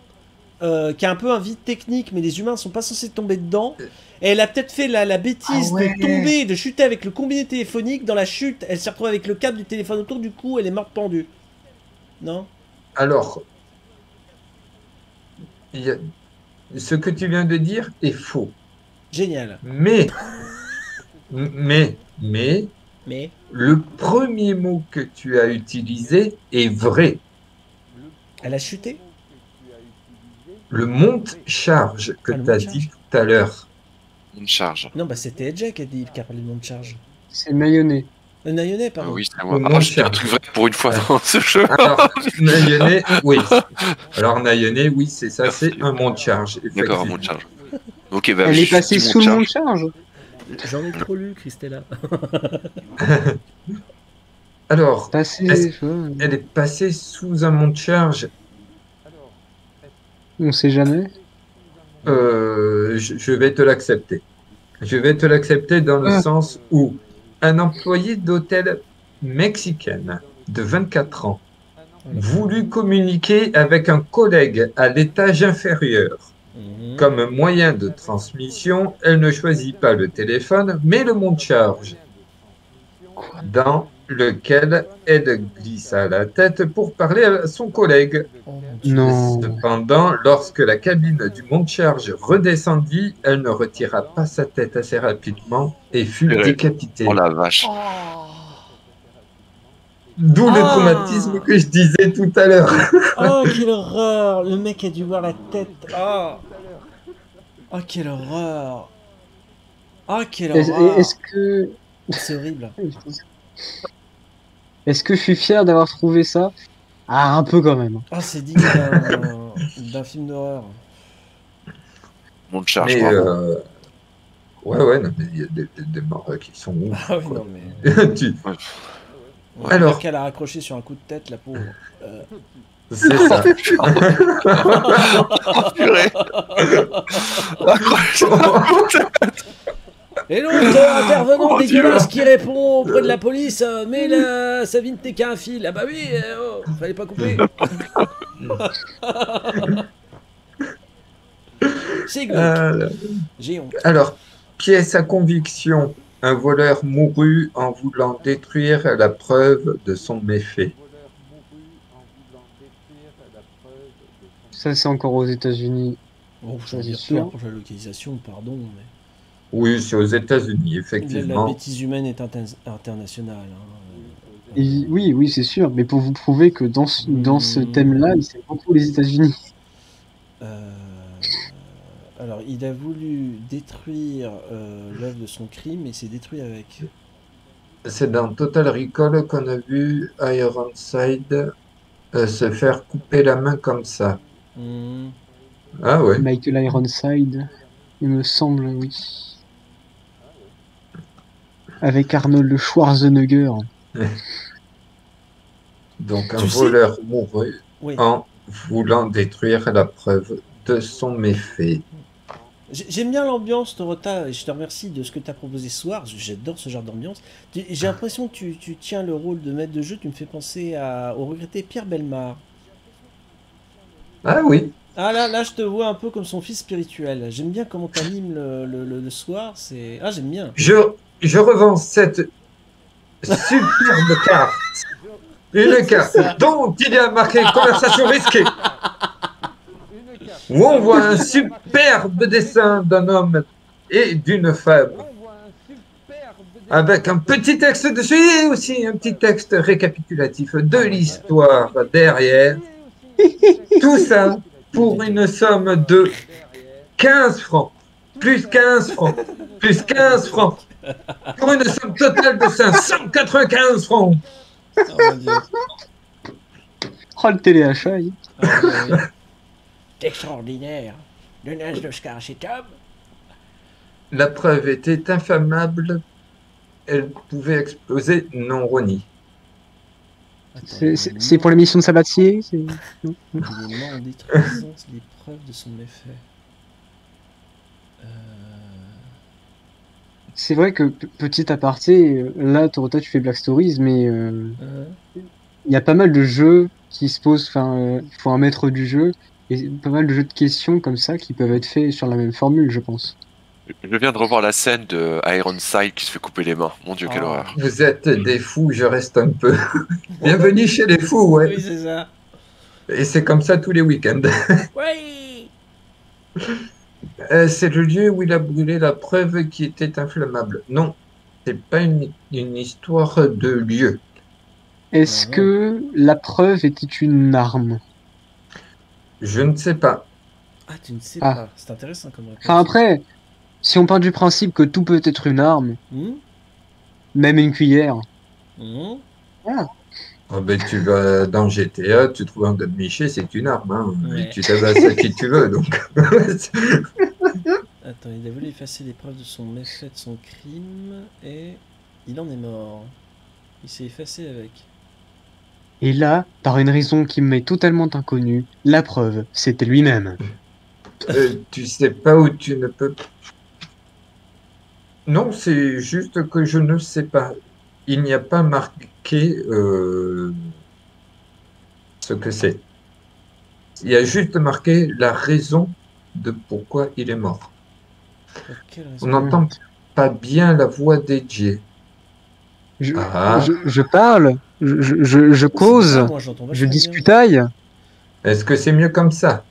euh, qui a un peu un vide technique, mais les humains sont pas censés tomber dedans. Et elle a peut-être fait la, la bêtise Ah ouais. de tomber, de chuter avec le combiné téléphonique. Dans la chute, elle s'est retrouvée avec le câble du téléphone autour du cou, elle est morte pendue. Non? Alors, il y a- ce que tu viens de dire est faux. Génial. Mais, mais, mais, Mais. le premier mot que tu as utilisé est vrai. Elle a chuté? Le monte-charge que Ah, tu as monte-charge. dit tout à l'heure. Une charge. Non, bah c'était Edge qui a, dit, qui a parlé de monte charge. C'est mayonnaise. Euh, Ah pardon. oui, c'est moi. Le Ah, j'ai dit un truc vrai pour une fois dans ce jeu. Alors, oui. Alors, Nayonais, oui, c'est ça, c'est un monte-charge. D'accord, effectivement. mon charge. Ok, bah, Elle je est passée sous le monte monde charge. J'en ai trop lu, Christella. Alors, Passée, je vois. elle est passée sous un monte-charge. On sait jamais. Euh, je, je vais te l'accepter. Je vais te l'accepter dans le Ah. sens où un employé d'hôtel mexicaine de 24 ans voulut communiquer avec un collègue à l'étage inférieur. Mhm. Comme moyen de transmission, elle ne choisit pas le téléphone, mais le monte-charge, dans lequel elle glissa la tête pour parler à son collègue. Oh. Non. Cependant, lorsque la cabine du monte-charge redescendit, elle ne retira pas sa tête assez rapidement et fut décapitée. Oh la vache. D'où le Ah. traumatisme que je disais tout à l'heure. Oh, quelle horreur Le mec a dû voir la tête. Oh, oh quelle horreur Oh, quelle horreur est-ce que. C'est horrible. Est-ce que je suis fier d'avoir trouvé ça? Ah, un peu quand même. Oh, c'est digne d'un d'un film d'horreur. Mon charge, Mais, euh, ouais, ouais, non, mais il y a des, des- des morts euh, qui sont ouf. Ah oui, quoi. non, mais... Tu- On Alors. Alors qu'elle a raccroché sur un coup de tête, la pauvre. Euh, C'est ça. Purée. Et donc, euh, intervenant Oh, Dieu. dégueulasse qui répond auprès de la police, euh, mais la... sa vie n'était qu'un fil. Ah bah oui, euh, oh, fallait pas couper. C'est. Euh, J'ai honte. alors, pièce à conviction. Un voleur mourut en voulant détruire la preuve de son méfait. Ça, c'est encore aux États-Unis. Oh, dire sûr. pour la localisation, pardon. Mais... Oui, c'est aux États-Unis, La, la effectivement. bêtise humaine est inter- internationale. hein. Et- oui, oui, c'est sûr. Mais pour vous prouver que dans ce, dans ce Hmm. thème-là, c'est beaucoup les États-Unis. Euh, Alors, il a voulu détruire euh, l'œuvre de son crime et s'est détruit avec. C'est dans Total Recall qu'on a vu Ironside euh, se faire couper la main comme ça. Hmm. Ah ouais. Michael Ironside, il me semble, oui. Avec Arnold Schwarzenegger. Donc un Tu sais- voleur mourut Oui. en voulant détruire la preuve de son méfait. J'ai- J'aime bien l'ambiance, Torota, et je te remercie de ce que tu as proposé ce soir. J'adore ce genre d'ambiance. J'ai l'impression que tu, tu tiens le rôle de maître de jeu. Tu me fais penser à, au regretté Pierre Belmar. Ah oui, Ah là, là, je te vois un peu comme son fils spirituel. J'aime bien comment tu animes le, le- le- le soir. C'est Ah, j'aime bien. je, je revends cette superbe carte. Une carte dont il y a marqué conversation risquée. Où on voit un superbe dessin d'un homme et d'une femme. Avec un petit texte dessus et aussi un petit texte récapitulatif de l'histoire derrière. Tout ça pour une somme de 15 francs. Plus 15 francs. Plus 15 francs. Pour une somme totale de 595 francs. Oh, mon Dieu. Oh, le téléachat, Ah, ouais, ouais. Extraordinaire. Le naze d'Oscar cet homme La preuve était inflammable. Elle pouvait exploser. Non, Ronnie. C'est- C'est c'est pour l'émission de Sabatier c'est- preuves de son méfait. Euh, C'est vrai que, petit aparté, euh, là, Torota, tu fais Black Stories, mais euh, il y a pas mal de jeux qui se posent, enfin, euh, il faut un maître du jeu, et pas mal de jeux de questions comme ça qui peuvent être faits sur la même formule, je pense. Je viens de revoir la scène de Ironside qui se fait couper les mains. Mon dieu, quelle Ah. horreur. Vous êtes des fous, je reste un peu. Bienvenue chez les fous, ouais. Oui, c'est ça. Et c'est comme ça tous les week-ends. Oui c'est le lieu où il a brûlé la preuve qui était inflammable. Non, c'est pas une, une histoire de lieu. Est-ce Ah. que la preuve était une arme? Je ne sais pas. Ah, tu ne sais Ah. pas. C'est intéressant comme réponse. Enfin, après, si on part du principe que tout peut être une arme, Hmm? même une cuillère, Hmm? Ah ben, tu vas dans GTA, tu trouves un godemiché, c'est une arme. Hein. Ouais. Et tu tabasses à qui tu veux. Donc. Attends, il a voulu effacer les preuves de son méfait, de son crime, et il en est mort. Il s'est effacé avec. et là, par une raison qui m'est totalement inconnue, la preuve, c'était lui-même. Euh, tu sais pas où tu ne peux. Non, c'est juste que je ne sais pas. Il n'y a pas marqué euh, ce que c'est. Il y a juste marqué la raison de pourquoi il est mort. On n'entend pas bien la voix d'Edgy. Je, Ah. je, je parle, je, je, je- je cause, moi, j'entends je discutaille. Est-ce que c'est mieux comme ça?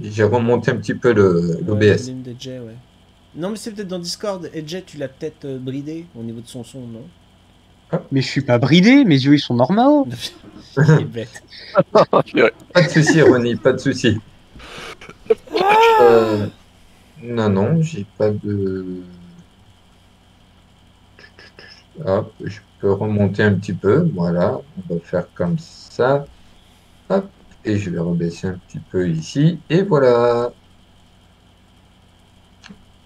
J'ai remonté un petit peu le- Ouais, l'OBS. d'Edge, ouais. Non, mais c'est peut-être dans Discord. Edge, tu l'as peut-être euh, bridé au niveau de son son, non? Mais je suis pas bridé, mes yeux ils sont normaux. Bête. Pas de souci, Ronnie, pas de souci. Euh, non, non, j'ai pas de. Hop, je peux remonter un petit peu. Voilà, on va faire comme ça. Hop, et je vais rebaisser un petit peu ici. Et voilà.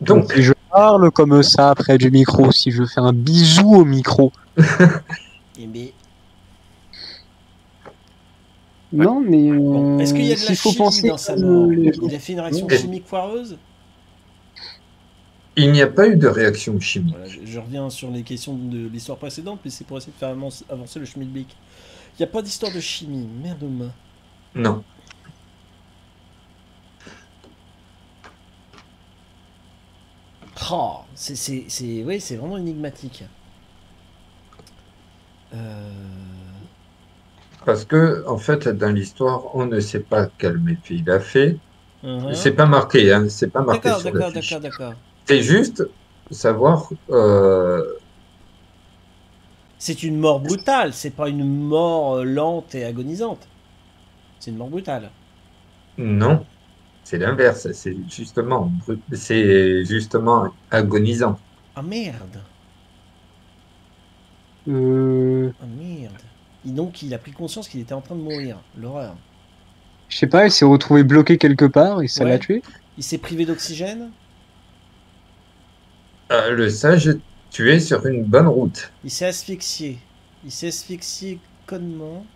Donc, si je parle comme ça près du micro, si je fais un bisou au micro. Eh bien, Non, mais euh, bon, Est-ce qu'il y a de la faut chimie penser dans sa mort Il a fait une réaction chimique foireuse il n'y a pas eu de réaction chimique. Voilà, je, je reviens sur les questions de l'histoire précédente, mais c'est pour essayer de faire avancer, avancer le schmilblick. Il n'y a pas d'histoire de chimie, merde aux mains. Non. Oh, c'est, c'est, c'est, oui, c'est vraiment énigmatique. Euh... Parce que, en fait, dans l'histoire, on ne sait pas quel méfait il a fait. uh-huh. C'est pas marqué, hein. C'est pas marqué D'accord, sur d'accord, la fiche. d'accord, d'accord. C'est juste savoir. euh, C'est une mort brutale, c'est pas une mort euh, lente et agonisante. C'est une mort brutale. non. C'est l'inverse. C'est justement, c'est justement agonisant. Ah merde Euh, Ah merde Et donc il a pris conscience qu'il était en train de mourir. L'horreur. je sais pas, il s'est retrouvé bloqué quelque part et ça Ouais. l'a tué. Il s'est privé d'oxygène Euh, le sage, tu es sur une bonne route. Il s'est asphyxié. Il s'est asphyxié connement.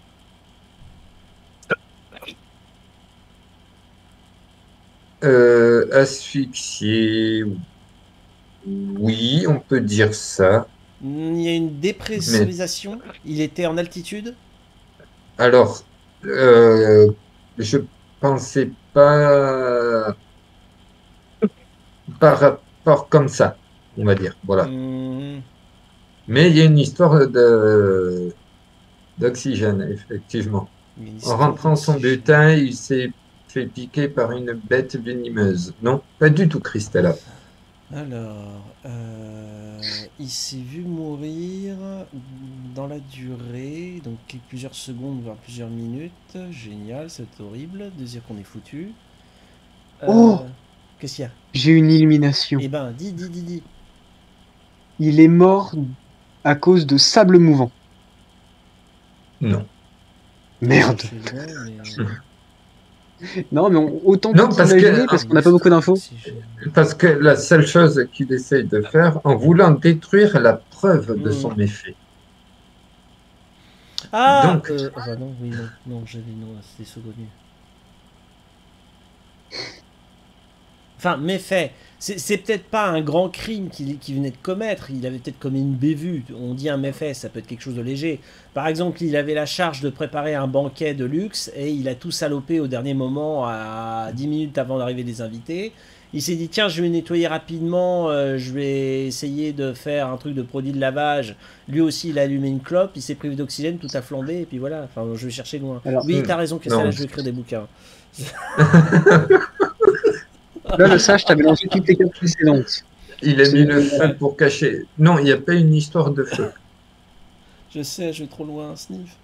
Euh, asphyxié. Oui, on peut dire ça. Il y a une dépressurisation. Il était en altitude. Alors, euh, je pensais pas par rapport comme ça, on va dire. Voilà. Hmm, Mais il y a une histoire de d'oxygène, effectivement. En rentrant son butin, il s'est fait piquer par une bête venimeuse. Non, pas du tout, Christella. Alors, euh, il s'est vu mourir dans la durée, donc plusieurs secondes, voire plusieurs minutes. Génial, c'est horrible de dire qu'on est foutu. Euh, Oh Qu'est-ce qu'il y a? J'ai une illumination. Eh ben, dis, dis, dis, dis. Il est mort à cause de sable mouvant. Non. Merde. Je sais bien, mais- Non, mais on- autant Non, parce que- parce qu'on n'a pas beaucoup d'infos. Parce que la seule chose qu'il essaye de faire, en voulant détruire la preuve de Mm. son méfait. Ah Donc- euh, ah non, oui, non, non, j'avais non, c'était sauconnu. Enfin, méfait. C'est peut-être pas un grand crime qu'il venait de commettre. Il avait peut-être commis une bévue. On dit un méfait, ça peut être quelque chose de léger. Par exemple, il avait la charge de préparer un banquet de luxe et il a tout salopé au dernier moment, à 10 minutes avant d'arriver des invités. Il s'est dit tiens, je vais nettoyer rapidement, euh, je vais essayer de faire un truc de produit de lavage. Lui aussi, il a allumé une clope, il s'est privé d'oxygène, tout a flambé, et puis voilà. Enfin, je vais chercher loin. Alors, oui, hmm, t'as raison, que là, je vais écrire des bouquins. Là, le sage, t'avais lancé toutes les cartes précédentes. Il a mis le feu pour cacher. Non, il n'y a pas une histoire de feu. Je sais, je vais trop loin, sniff.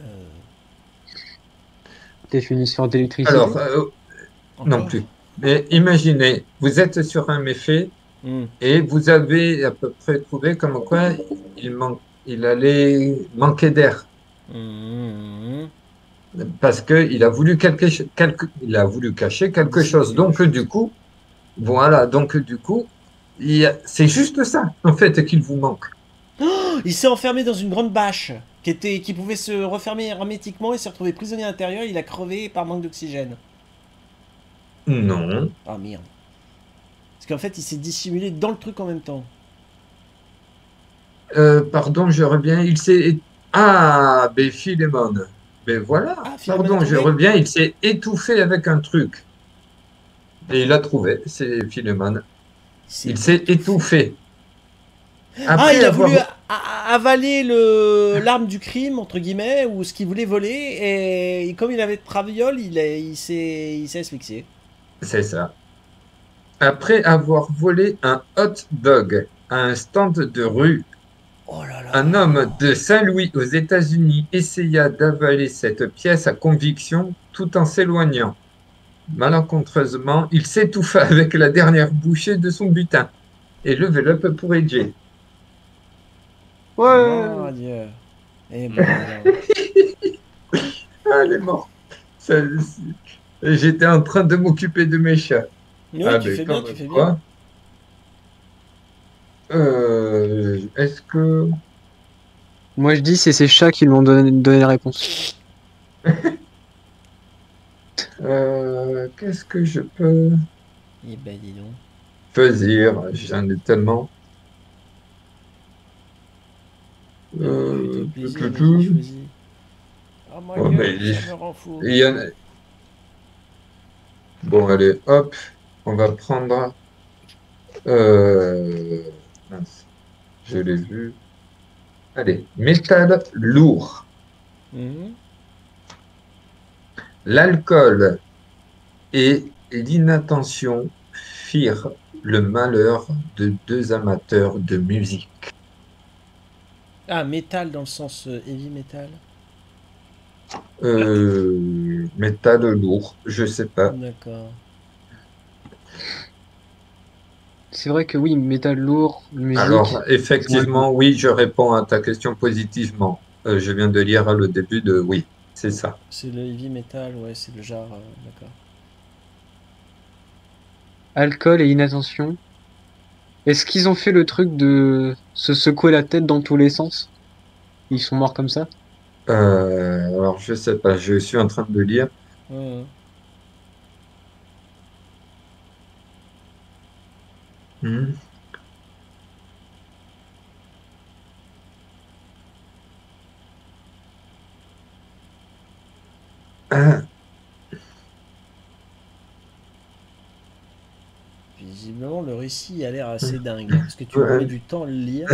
Euh, Peut-être une histoire d'électricité. Alors, euh, non plus. Mais imaginez, vous êtes sur un méfait Hmm. et vous avez à peu près trouvé comme quoi il, man- il allait manquer d'air. Hmm. Parce qu'il a voulu quelque, il a voulu cacher quelque chose. Donc du coup, voilà, donc du coup, c'est juste ça en fait qu'il vous manque. Il s'est enfermé dans une grande bâche qui, était, qui pouvait se refermer hermétiquement et s'est retrouvé prisonnier à l'intérieur. Il a crevé par manque d'oxygène. Non, Ah merde. Parce qu'en fait, il s'est dissimulé dans le truc en même temps. Euh, pardon, je reviens. Il s'est ah, ben Philémon. Ben voilà. Ah, pardon, je reviens. Il s'est étouffé avec un truc. Et il a trouvé. C'est Philémon. s'est- Il s'est étouffé. Ah, il a avoir- voulu avaler le l'arme du crime entre guillemets ou ce qu'il voulait voler et comme il avait de traviole, il est- il s'est il s'est asphyxié. C'est ça. Après avoir volé un hot dog à un stand de rue, Oh là là. un homme de Saint-Louis aux États-Unis essaya d'avaler cette pièce à conviction tout en s'éloignant. Malencontreusement, il s'étouffa avec la dernière bouchée de son butin. Et level up pour AJ. Ouais. Oh Dieu. Et ben. Ah, elle est morte. J'étais en train de m'occuper de mes chats. Oui, Ah, tu fais bien, tu fais quoi. bien. Euh, Est-ce que... Moi, je dis c'est ces chats qui lui ont donné, donné la réponse. euh, Qu'est-ce que je peux... Eh ben dis donc. choisir, j'en ai tellement. Euh, tout, tout, tout. choisis. Oh my Oh, god, mais il- ça me rend fou. Il y en a- Bon, allez, hop, on va prendre. Euh... mince, je l'ai vu. Allez, métal lourd. Mhm. L'alcool et l'inattention firent le malheur de deux amateurs de musique. Ah, métal dans le sens euh, heavy metal. Euh, métal lourd, je sais pas. D'accord. C'est vrai que oui, métal lourd, musique. Alors, effectivement, oui, je réponds à ta question positivement. Euh, je viens de lire le début de oui, c'est ça. C'est le heavy metal, ouais, c'est le genre. euh, D'accord. alcool et inattention. Est-ce qu'ils ont fait le truc de se secouer la tête dans tous les sens? Ils sont morts comme ça? Euh, alors, je sais pas, je suis en train de lire. Ouais, ouais. Hmm. Ah, Visiblement, le récit a l'air assez dingue. Est-ce que tu Ouais. mets du temps à le lire?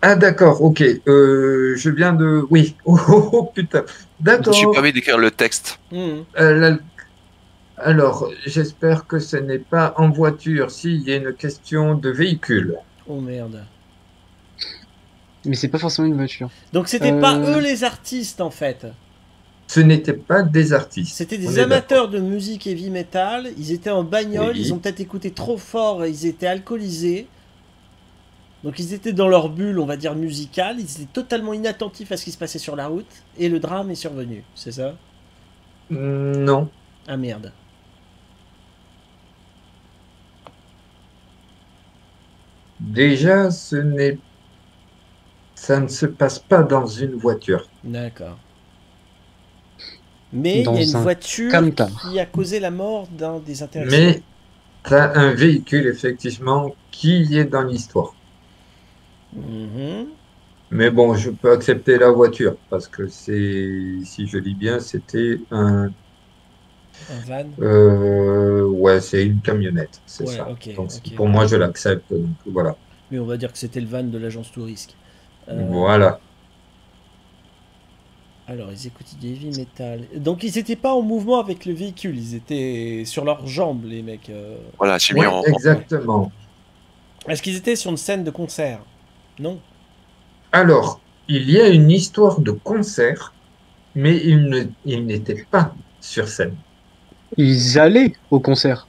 Ah, d'accord, ok. Euh, je viens de. Oui. Oh, oh, oh, putain. Je me suis D'accord. permis d'écrire le texte. Mhm. Euh, Alors, j'espère que ce n'est pas en voiture, s'il y a une question de véhicule. Oh merde. Mais c'est pas forcément une voiture. Donc c'était Euh. pas eux les artistes en fait. Ce n'étaient pas des artistes. C'était des amateurs de musique heavy metal. Ils étaient en bagnole, Oui. ils ont peut-être écouté trop fort ils étaient alcoolisés. Donc ils étaient dans leur bulle, on va dire musicale. Ils étaient totalement inattentifs à ce qui se passait sur la route et le drame est survenu. C'est ça? Non. Ah merde. Déjà, ce n'est. Ça ne se passe pas dans une voiture. D'accord. Mais il y Dans a une un voiture camtar. qui a causé la mort d'un des intéressés. Mais tu as un véhicule, effectivement, qui est dans l'histoire. Mhm. Mais bon, je peux accepter la voiture, parce que c'est, si je lis bien, c'était un. Un van. euh, ouais, c'est une camionnette, c'est Ouais, ça. Donc, pour moi, je l'accepte. Voilà. Mais on va dire que c'était le van de l'agence Tourisque. Euh, Voilà. Alors, ils écoutaient du heavy metal. Donc, ils étaient pas en mouvement avec le véhicule, ils étaient sur leurs jambes, les mecs. euh. Voilà, j'ai Ouais, en. exactement. Est-ce qu'ils étaient sur une scène de concert? Non? Alors, il y a une histoire de concert, mais ils n'étaient pas sur scène. Ils allaient au concert.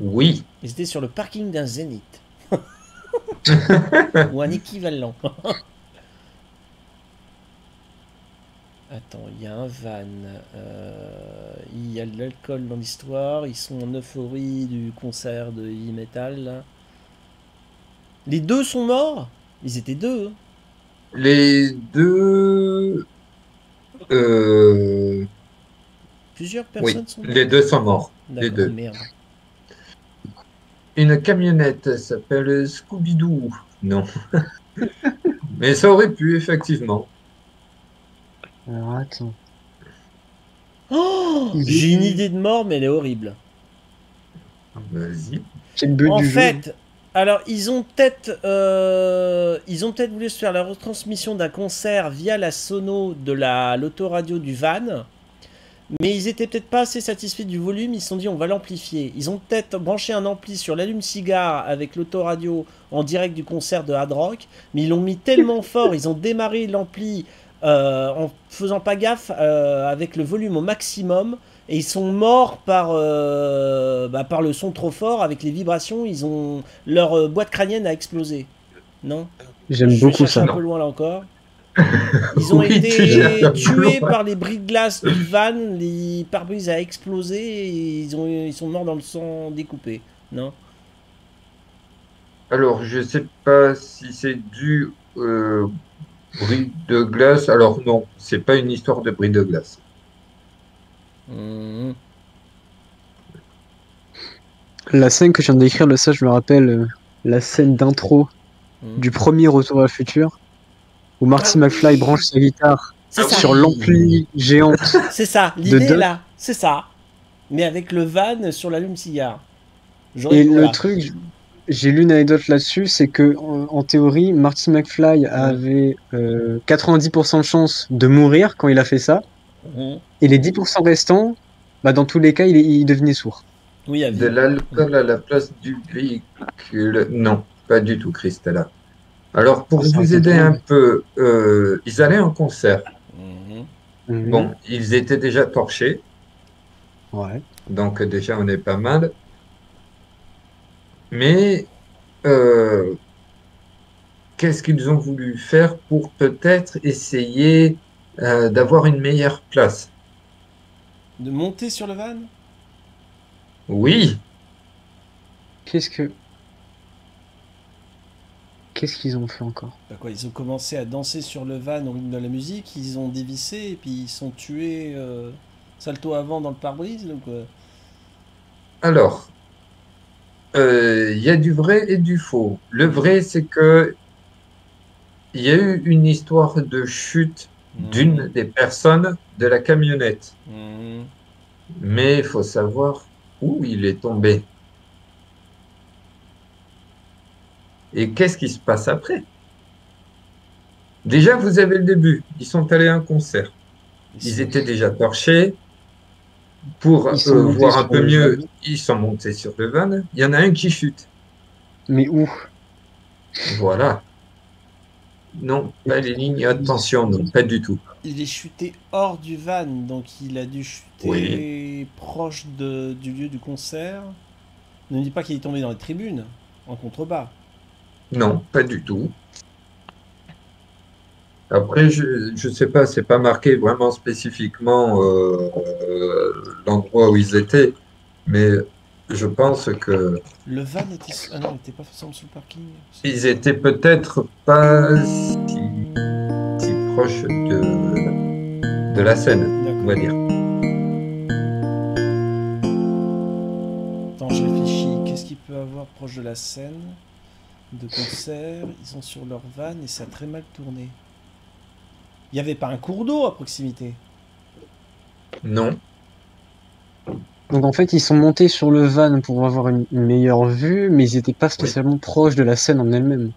Oui. Ils étaient sur le parking d'un Zénith. Ou un équivalent. Attends, il y a un van. euh, il y a de l'alcool dans l'histoire. Ils sont en euphorie du concert de heavy metal. là. Les deux sont morts? Ils étaient deux. hein. Les deux. euh, Plusieurs oui, personnes sont mortes. les deux sont morts. les deux. merde. Une camionnette s'appelle Scooby-Doo. Non. Mais ça aurait pu, effectivement. Alors attends. Oh J'ai une idée de mort, mais elle est horrible. Vas-y. C'est le but En du jeu. fait, alors ils ont peut-être euh, ils ont peut-être voulu se faire la retransmission d'un concert via la sono de la l'autoradio du van, mais ils étaient peut-être pas assez satisfaits du volume. Ils se sont dit on va l'amplifier. Ils ont peut-être branché un ampli sur l'allume-cigare avec l'autoradio en direct du concert de Hard Rock, mais ils l'ont mis tellement fort, ils ont démarré l'ampli euh, en faisant pas gaffe euh, avec le volume au maximum. Et ils sont morts par, euh, bah, par le son trop fort, avec les vibrations, ils ont leur euh, boîte crânienne a explosé. Non? J'aime beaucoup ça. un peu loin là encore. Ils ont Oui, été tués par les bris de glace du van, les pare-brise a explosé et ils, ont, ils sont morts dans le sang découpé. Non? Alors, je sais pas si c'est du euh, bris de glace. Alors, non, c'est pas une histoire de bris de glace. Mhm. La scène que je viens d'écrire, là, ça, je me rappelle euh, la scène d'intro Mhm. du premier Retour à le futur, où Marty Ah McFly branche sa guitare sur l'ampli géante. C'est ça, l'idée est là, c'est ça. Mais avec le van sur l'allume-cigare. Et le truc, j'ai lu une anecdote là-dessus, c'est que en, en théorie, Marty McFly avait euh, 90% de chance de mourir quand il a fait ça, Mhm. et les 10% restants, bah, dans tous les cas, il, devenait sourd. Oui. De l'alcool à la place du véhicule. Non, pas du tout, Christella. Alors, pour aurait vous aider un peu, euh, ils allaient en concert. Mhm. Mhm. Bon, ils étaient déjà torchés, Ouais. donc déjà on est pas mal. Mais euh, qu'est-ce qu'ils ont voulu faire pour peut-être essayer euh, d'avoir une meilleure place? De monter sur le van? Oui, Qu'est-ce que. Qu'est-ce qu'ils ont fait encore? Bah quoi, ils ont commencé à danser sur le van au rythme de la musique, ils ont dévissé et puis ils sont tués euh, salto avant dans le pare-brise. Donc, euh, alors, euh, il y a du vrai et du faux. Le vrai, c'est que il y a eu une histoire de chute d'une des personnes de la camionnette. Mhm. Mais il faut savoir où il est tombé. Et qu'est-ce qui se passe après? Déjà, vous avez le début. Ils sont allés à un concert. Ils étaient déjà torchés. Pour euh, voir un peu mieux, van. ils sont montés sur le van. Il y en a un qui chute. Mais où? Voilà. Non, pas les lignes. Attention, non, pas du tout. Il est chuté hors du van, donc il a dû chuter proche de- du lieu du concert. Ne me dis pas qu'il est tombé dans les tribunes, en contrebas. Non, pas du tout. Après, je ne sais pas, c'est pas marqué vraiment spécifiquement euh, euh, l'endroit où ils étaient, mais je pense que Le van était... Ah non, il n'était pas forcément sur le parking. ils étaient peut-être pas si, si proches de, de la scène, on va dire. Attends, je réfléchis. Qu'est-ce qu'il peut avoir proche de la scène? De concert Ils sont sur leur van et ça a très mal tourné. Il n'y avait pas un cours d'eau à proximité. Non, Donc en fait, ils sont montés sur le van pour avoir une, une meilleure vue, mais ils n'étaient pas spécialement proches de la scène en elle-même.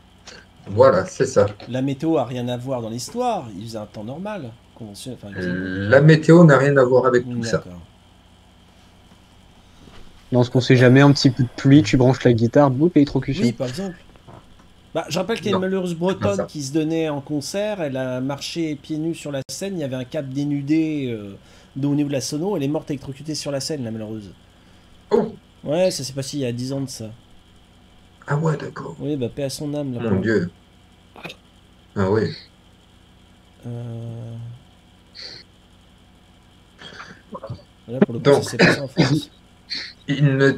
voilà, c'est ça. La météo a rien à voir dans l'histoire. Il faisait un temps normal. Enfin, La météo n'a rien à voir avec tout ça. D'accord. Dans ce qu'on sait jamais, un petit peu de pluie, tu branches la guitare, boum, électrocution. Oui, par exemple. Bah, je rappelle qu'il y a une malheureuse bretonne qui se donnait en concert. Elle a marché pieds nus sur la scène. Il y avait un câble dénudé euh, au niveau de la sono. Elle est morte électrocutée sur la scène, la malheureuse. Oh, Ouais, ça s'est passé il y a 10 ans de ça. ah ouais, d'accord. Oui, bah, paix à son âme. Là, Mon Dieu. Ah oui. Euh... Là, pour le coup, Donc. ça s'est passé en France. Ils ne,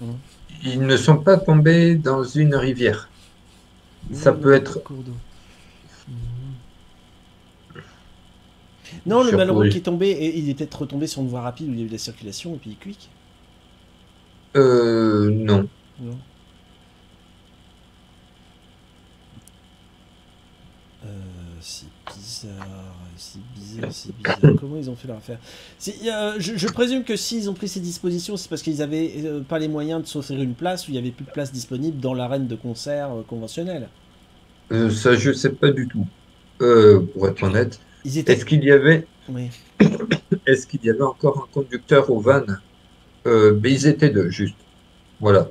Mhm. ils ne sont pas tombés dans une rivière. Ça peut être- cours d'eau. Non, le malheureux qui est tombé, et il est peut-être retombé sur une voie rapide où il y a eu de la circulation et puis il quick. Euh, non. Non. Euh, c'est bizarre, c'est bizarre, c'est bizarre. Comment ils ont fait leur affaire euh, je, je présume que s'ils ont pris ces dispositions, c'est parce qu'ils avaient euh, pas les moyens de s'offrir une place où il y avait plus de place disponible dans l'arène de concert euh, conventionnelle. Euh, ça, je sais pas du tout. Euh, pour être honnête. Étaient. Est-ce qu'il y avait, Oui. est-ce qu'il y avait encore un conducteur au van? Mais ils étaient deux, juste. Voilà.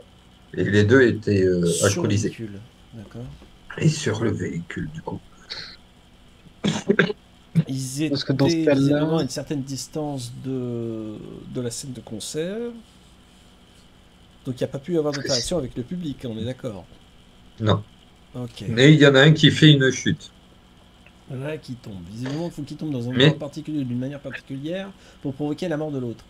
Et les deux étaient euh, sur le alcoolisés. véhicule. D'accord. Et sur le véhicule, du coup. Ils étaient Parce que dans ce cas-là- visiblement à une certaine distance de, de la scène de concert. Donc il n'y a pas pu y avoir d'interaction avec le public, on est d'accord. Non. Ok. Mais il y en a un qui fait une chute. Là qui tombe. Visiblement, il faut qu'il tombe dans un Mais- endroit particulier, d'une manière particulière, pour provoquer la mort de l'autre.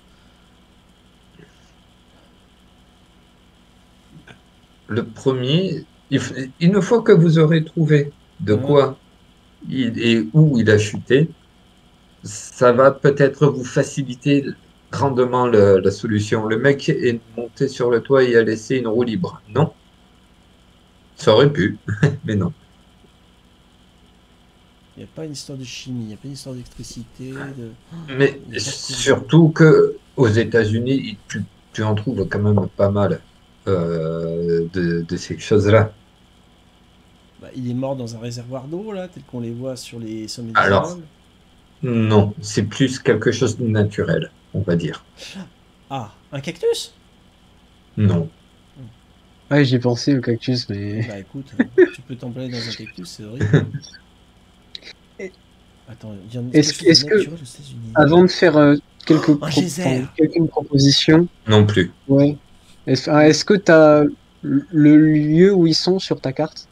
Le premier, il une fois que vous aurez trouvé de Ouais. quoi il, et où il a chuté, ça va peut-être vous faciliter grandement le- la solution. Le mec est monté sur le toit et a laissé une roue libre. Non. Ça aurait pu, mais non. Il n'y a pas une histoire de chimie, il n'y a pas une histoire d'électricité. De... Mais surtout que aux États-Unis, tu, tu en trouves quand même pas mal euh, de, de ces choses-là. Bah, il est mort dans un réservoir d'eau, là, tel qu'on les voit sur les sommets des Alors. Non, c'est plus quelque chose de naturel, on va dire. Ah, un cactus? Non. Ouais, j'y pensais, le cactus, mais. Bah écoute, euh, tu peux t'emballer dans un cactus, c'est horrible. Attends, il y en a Est-ce- que-. Avant de faire euh, quelques, pro- enfin, quelques propositions, Non plus. ouais. Est-ce ah, est-ce que t'as le lieu où ils sont sur ta carte?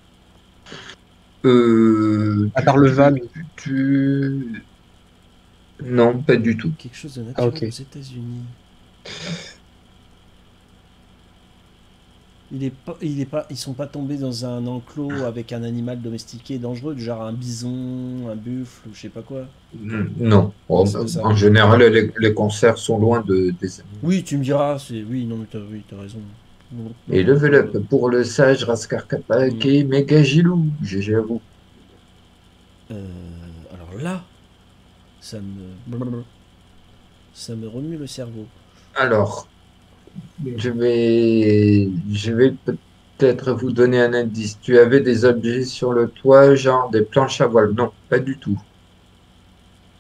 Euh, À part le van. tu... Non, pas du tout. Quelque chose de Ah, aux États-Unis. Il est pas, il est pas, ils sont pas tombés dans un enclos avec un animal domestiqué dangereux, du genre un bison, un buffle, ou je sais pas quoi. Non. Oh, en général, les, les concerts sont loin de, des animaux. Oui, tu me diras, c'est oui, non mais t'as, oui, t'as raison. Et level up pour le sage Raskar Kapak et méga Gilou. GG à vous. Euh, alors là, ça me, ça me remue le cerveau. Alors, je vais, je vais peut-être vous donner un indice. Tu avais des objets sur le toit, genre des planches à voile. Non, pas du tout.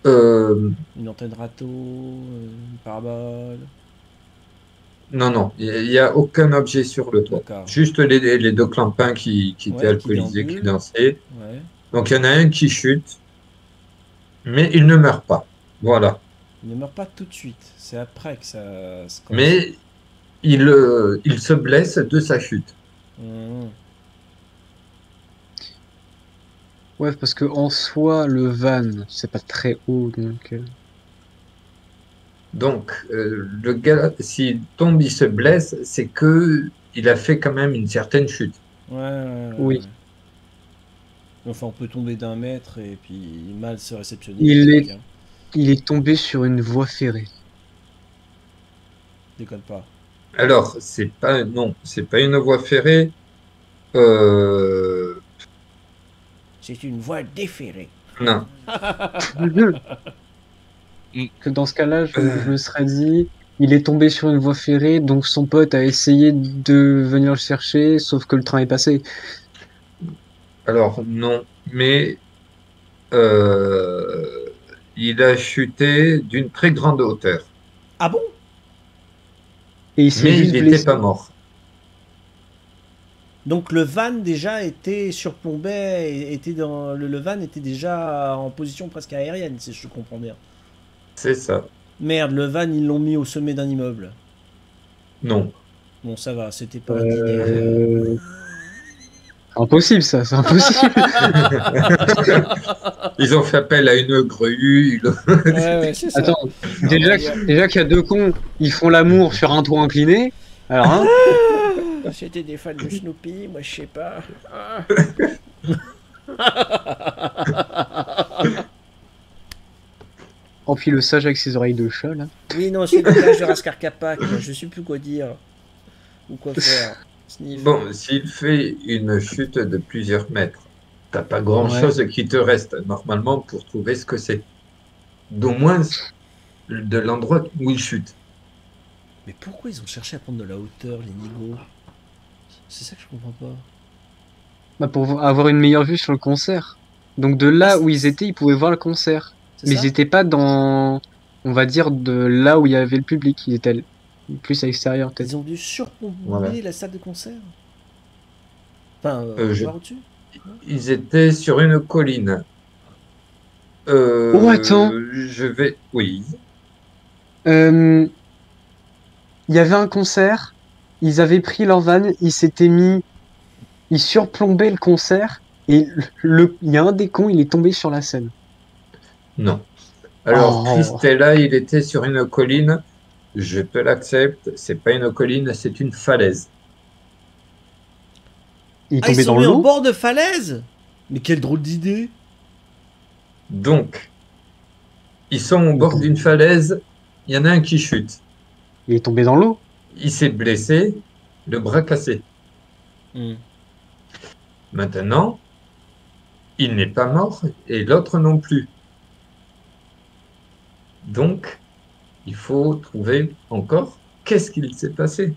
Euh, Une antenne râteau, euh, une parabole. Non, non, il n'y a aucun objet sur le toit. Juste les, les deux clampins qui, qui Ouais, étaient alcoolisés, qui dansaient. Ouais. Donc il y en a un qui chute, mais il ne meurt pas. Voilà. Il ne meurt pas tout de suite. C'est après que ça. se commence. Mais il, euh, il se blesse de sa chute. Mmh. Ouais, parce que en soi, le van, c'est pas très haut, donc. Donc, euh, le gars, s'il tombe, il se blesse, c'est que il a fait quand même une certaine chute. Ouais, ouais, ouais, Oui. Enfin, on peut tomber d'un mètre et puis mal se réceptionner. Il est- hein. Il est tombé sur une voie ferrée. Déconne pas. Alors, c'est pas, non, c'est pas une voie ferrée. Euh, C'est une voie déférée. non, que dans ce cas-là, je, je me serais dit, il est tombé sur une voie ferrée, donc son pote a essayé de venir le chercher, sauf que le train est passé. alors non, mais euh, il a chuté d'une très grande hauteur, Ah bon? Et il s'est mais juste il n'était pas mort. Donc le van déjà était surplombé, et était dans le, le van était déjà en position presque aérienne, si je comprends bien. C'est ça. Merde, le van ils l'ont mis au sommet d'un immeuble. Non. Bon, ça va, c'était pas. Euh... Impossible ça, c'est impossible. Ils ont fait appel à une grue. ils- Ouais, ouais, c'est ça. Attends, déjà, déjà qu'il y a deux cons, ils font l'amour sur un toit incliné. Alors, hein, C'était des fans de Snoopy, moi je sais pas. Ah. oh, puis le sage avec ses oreilles de chat là. Oui, non, c'est le village de Raskar Kapak, je sais plus quoi dire. Ou quoi faire. Sniff. Bon, s'il fait une chute de plusieurs mètres, t'as pas grand-chose qui te reste normalement pour trouver ce que c'est. D'au moins de l'endroit où il chute. Mais pourquoi ils ont cherché à prendre de la hauteur, les nigauds? C'est ça que je comprends pas. Bah, pour avoir une meilleure vue sur le concert. Donc de là où ils étaient, ils pouvaient voir le concert. Mais ça ils étaient pas dans, on va dire, de là où il y avait le public. Ils étaient plus à l'extérieur peut-être. Ils ont dû surplomber Voilà. la salle de concert Enfin, euh, Euh, je- voir au-dessus Ils étaient sur une colline. Euh, Oh, attends. Je vais. Oui. Euh, Il y avait un concert, ils avaient pris leur van, ils s'étaient mis, ils surplombaient le concert et le, il y a un des cons, il est tombé sur la scène. Non. Alors, Oh. Christella, il était sur une colline. Je te l'accepte. C'est pas une colline, c'est une falaise. Il est Ah, ils tombé sont dans l'eau. bord de falaise? Mais quelle drôle d'idée Donc, ils sont au bord d'une falaise. Il y en a un qui chute. Il est tombé dans l'eau? Il s'est blessé, le bras cassé. Hmm. Maintenant, il n'est pas mort et l'autre non plus. Donc, il faut trouver encore qu'est-ce qu'il s'est passé.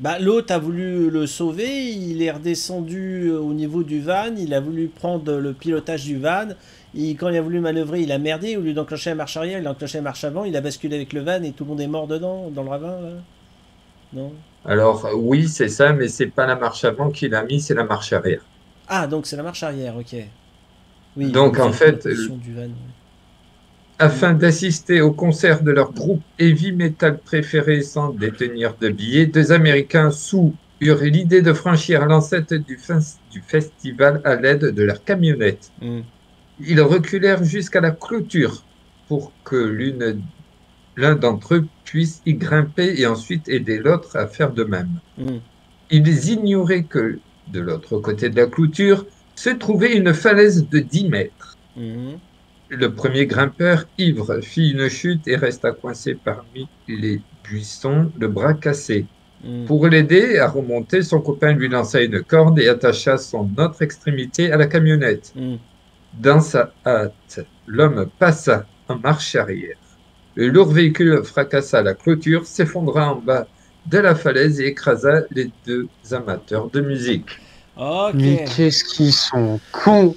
Bah, l'autre a voulu le sauver, il est redescendu euh, au niveau du van, il a voulu prendre le pilotage du van, et quand il a voulu manœuvrer, il a merdé, au lieu d'enclencher la marche arrière, il a enclenché la marche avant, il a basculé avec le van et tout le monde est mort dedans, dans le ravin, là Non? Alors oui, c'est ça, mais c'est pas la marche avant qu'il a mis, c'est la marche arrière. Ah, donc c'est la marche arrière, ok. Oui, Donc, en fait, du van, ouais. Afin d'assister au concert de leur groupe heavy metal préféré sans détenir de billets, deux Américains sous eurent l'idée de franchir l'enceinte du, fes- du festival à l'aide de leur camionnette. Hmm. Ils reculèrent jusqu'à la clôture pour que l'une- l'un d'entre eux puisse y grimper et ensuite aider l'autre à faire de même. Hmm. Ils ignoraient que de l'autre côté de la clôture se trouvait une falaise de 10 mètres. Mhm. Le premier grimpeur, ivre, fit une chute et resta coincé parmi les buissons, le bras cassé. Hmm. Pour l'aider à remonter, son copain lui lança une corde et attacha son autre extrémité à la camionnette. Hmm. Dans sa hâte, l'homme passa en marche arrière. Le lourd véhicule fracassa la clôture, s'effondra en bas de la falaise et écrasa les deux amateurs de musique. Mais qu'est-ce qu'ils sont cons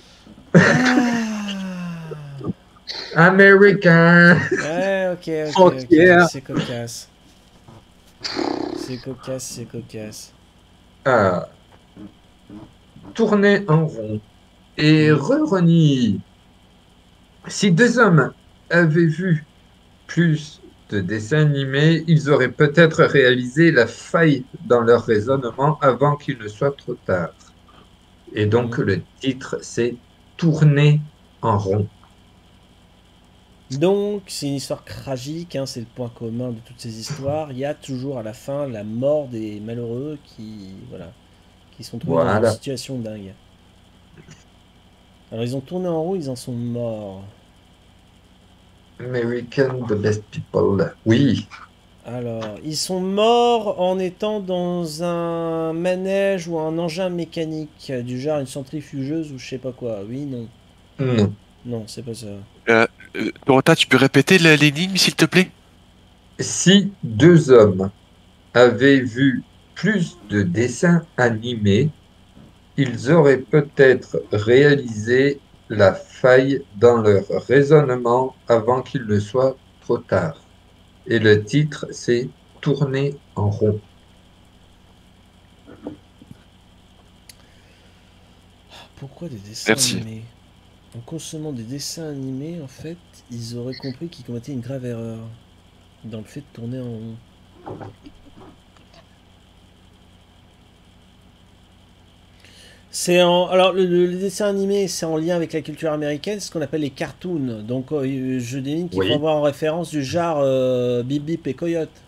Ah. Américain Ouais, ok, ok, Fuck ok, yeah. c'est cocasse. C'est cocasse, c'est cocasse. a tourné en rond et re-renie. Si deux hommes avaient vu plus de dessins animés, ils auraient peut-être réalisé la faille dans leur raisonnement avant qu'il ne soit trop tard. Et donc le titre, c'est Tourner en rond. Donc, c'est une histoire tragique, hein, c'est le point commun de toutes ces histoires. Il y a toujours à la fin la mort des malheureux qui, voilà, qui sont trouvés dans une situation dingue. Alors, ils ont tourné en rond, ils en sont morts. American, the best people. Oui, Alors, ils sont morts en étant dans un manège ou un engin mécanique, du genre une centrifugeuse ou je sais pas quoi. Oui, non. non. Non, c'est pas ça. Euh, Dorota, tu peux répéter l'énigme, s'il te plaît? Si deux hommes avaient vu plus de dessins animés, ils auraient peut-être réalisé la faille dans leur raisonnement avant qu'il ne soit trop tard. Et le titre, c'est Tourner en rond. Pourquoi des dessins Merci. animés? En consommant des dessins animés, en fait, ils auraient compris qu'ils commettaient une grave erreur dans le fait de tourner en rond. C'est en alors le, le- les dessins animés, c'est en lien avec la culture américaine, ce qu'on appelle les cartoons. Donc euh, je devine qu'il Oui. faut avoir en référence du genre euh, Bip Bip et Coyote.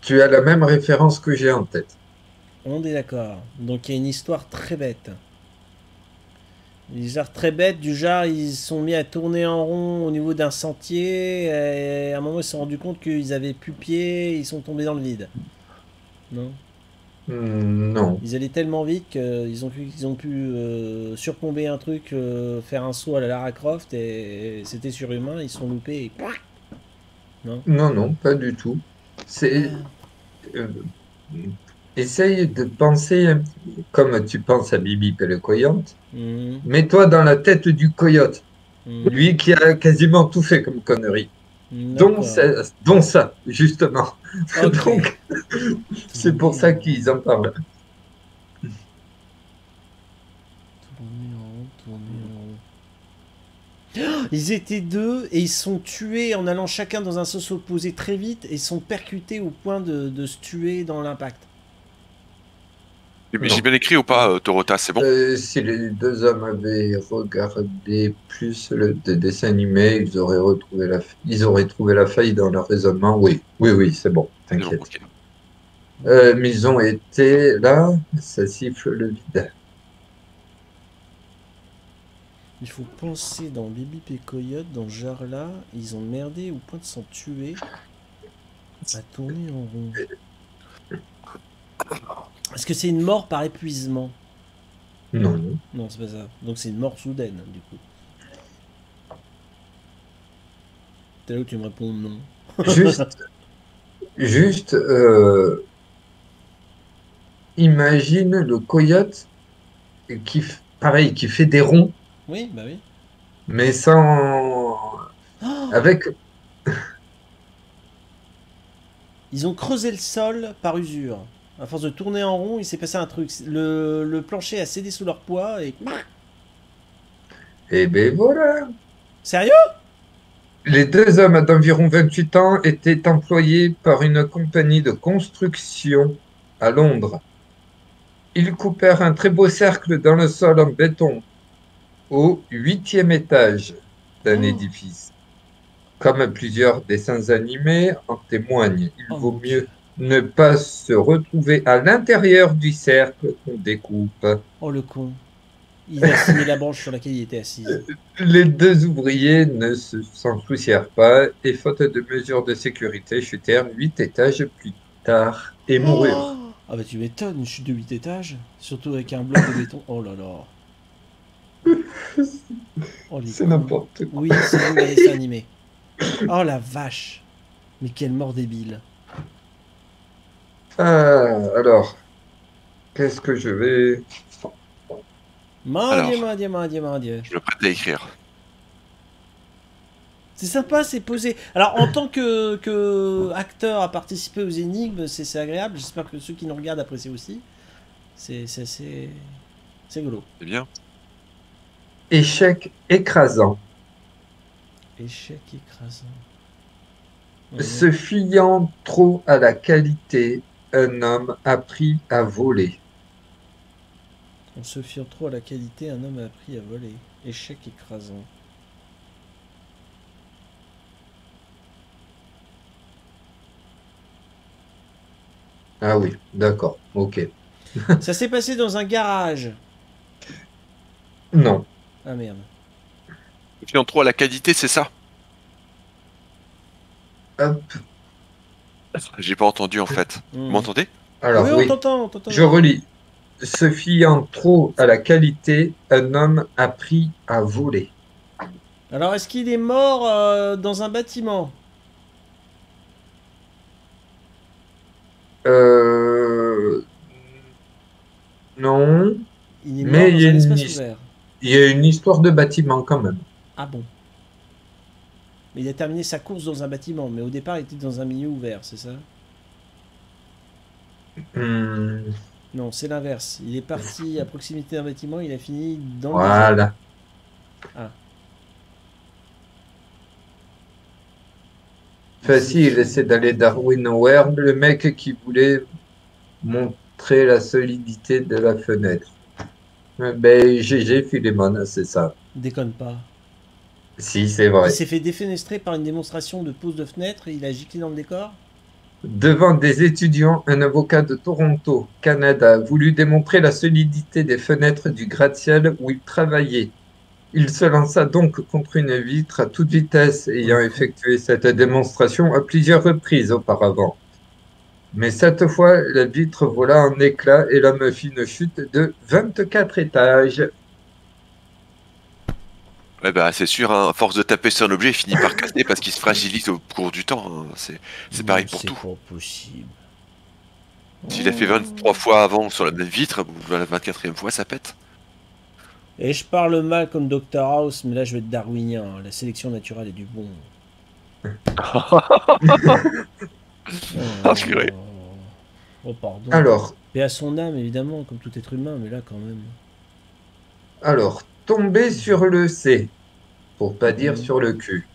Tu as la même référence que j'ai en tête. On est d'accord. Donc il y a une histoire très bête. Une histoire très bête, du genre ils se sont mis à tourner en rond au niveau d'un sentier, et à un moment ils se sont rendus compte qu'ils avaient plus pied, ils sont tombés dans le vide. Non? Hmm, Non. Ils allaient tellement vite qu'ils ont pu, ils ont pu euh, surplomber un truc, euh, faire un saut à la Lara Croft, et c'était surhumain, ils sont loupés et... Non, non, pas du tout. C'est. euh, essaye de penser, un petit- comme tu penses à Bibi et le coyote, Mhm, mets-toi dans la tête du coyote, mhm. lui qui a quasiment tout fait comme connerie, dont ça, dont ça, justement. Donc, c'est pour ça qu'ils en parlent. Tourner en rond, tourner en rond. Ils étaient deux et ils sont tués en allant chacun dans un sens opposé très vite et sont percutés au point de, de se tuer dans l'impact. J'ai bien écrit ou pas, euh, Dorota C'est bon Euh, si les deux hommes avaient regardé plus le, des dessins animés, ils auraient retrouvé la, ils auraient trouvé la faille dans leur raisonnement. Oui, oui, oui, c'est bon, t'inquiète. Euh, mais ils ont été là, ça siffle le vide. Il faut penser dans Bibi et Coyote, dans genre-là, ils ont merdé au point de s'en tuer à tourner en rond. Est-ce que c'est une mort par épuisement? Non. Non, c'est pas ça. Donc c'est une mort soudaine, du coup. T'es là où tu me réponds non. Juste, juste, euh, imagine le coyote qui, pareil, qui fait des ronds, Oui, bah oui. mais sans, Oh avec, Ils ont creusé le sol par usure. À force de tourner en rond, il s'est passé un truc. Le, le plancher a cédé sous leur poids et. Et ben voilà. Sérieux? Les deux hommes d'environ 28 ans étaient employés par une compagnie de construction à Londres. Ils coupèrent un très beau cercle dans le sol en béton au huitième étage d'un Oh. édifice. Comme plusieurs dessins animés en témoignent, il Oh vaut mieux ne pas se retrouver à l'intérieur du cercle qu'on découpe. Oh le con. Il a signé la branche sur laquelle il était assis. Les deux ouvriers ne se- s'en soucièrent pas et, faute de mesures de sécurité, chutèrent huit étages plus tard et moururent. Ah bah tu m'étonnes, une chute de 8 étages. Surtout avec un bloc de béton. Oh là là. Oh, C'est n'importe quoi. Oui, c'est animé. Oh la vache. Mais quelle mort débile. Ah, alors, qu'est-ce que je vais... Mon Alors. dieu, mon dieu, mon dieu, mon dieu. Je me prête à écrire. C'est sympa, c'est posé. Alors, en tant que, que acteur à participer aux énigmes, c'est c'est agréable. J'espère que ceux qui nous regardent apprécient aussi. C'est c'est assez- c'est rigolo. C'est bien. Échec écrasant. Échec écrasant. Se fiant trop à la qualité, un homme apprit à voler. En se fiant trop à la qualité, un homme a appris à voler. Échec écrasant. Ah oui, d'accord, ok. Ça s'est passé dans un garage. Non, Ah merde. Fiant trop à la qualité, c'est ça? Hop, J'ai pas entendu en fait. Vous Mhm. m'entendez? Alors oui, oui, on t'entend, on t'entend. je relis. Se fiant trop à la qualité, un homme apprit à voler. Alors, est-ce qu'il est mort euh, dans un bâtiment? Euh... Non, Il est Mais il y a un une espace liste. ouvert. il y a une histoire de bâtiment quand même. Ah bon Mais il a terminé sa course dans un bâtiment, mais au départ, il était dans un milieu ouvert, c'est ça? Hmm, Non, c'est l'inverse. Il est parti à proximité d'un bâtiment, il a fini dans le désert. voilà. Ah. Facile, c'est d'aller Darwin Aware, le mec qui voulait montrer la solidité de la fenêtre. Ben, GG Philemon, c'est ça. Déconne pas. Si, c'est vrai. Il s'est fait défenestrer par une démonstration de pose de fenêtre et il a giclé dans le décor Devant des étudiants, un avocat de Toronto, Canada, a voulu démontrer la solidité des fenêtres du gratte-ciel où il travaillait. Il se lança donc contre une vitre à toute vitesse, ayant effectué cette démonstration à plusieurs reprises auparavant. Mais cette fois, la vitre vola en éclats et l'homme fit une chute de 24 étages. Ouais, bah c'est sûr, hein, à force de taper sur un objet, il finit par casser parce qu'il se fragilise au cours du temps. hein. C'est c'est pareil pour tout. C'est pas possible. S'il a fait 23 fois avant sur la même vitre, la 24e fois, ça pète. Et je parle mal comme Dr House, mais là je vais être darwinien. hein. La sélection naturelle est du bon. Ah, purée. Oh, pardon. Alors, Et à son âme, évidemment, comme tout être humain, mais là quand même. alors, tomber sur le C, pour pas dire sur le cul.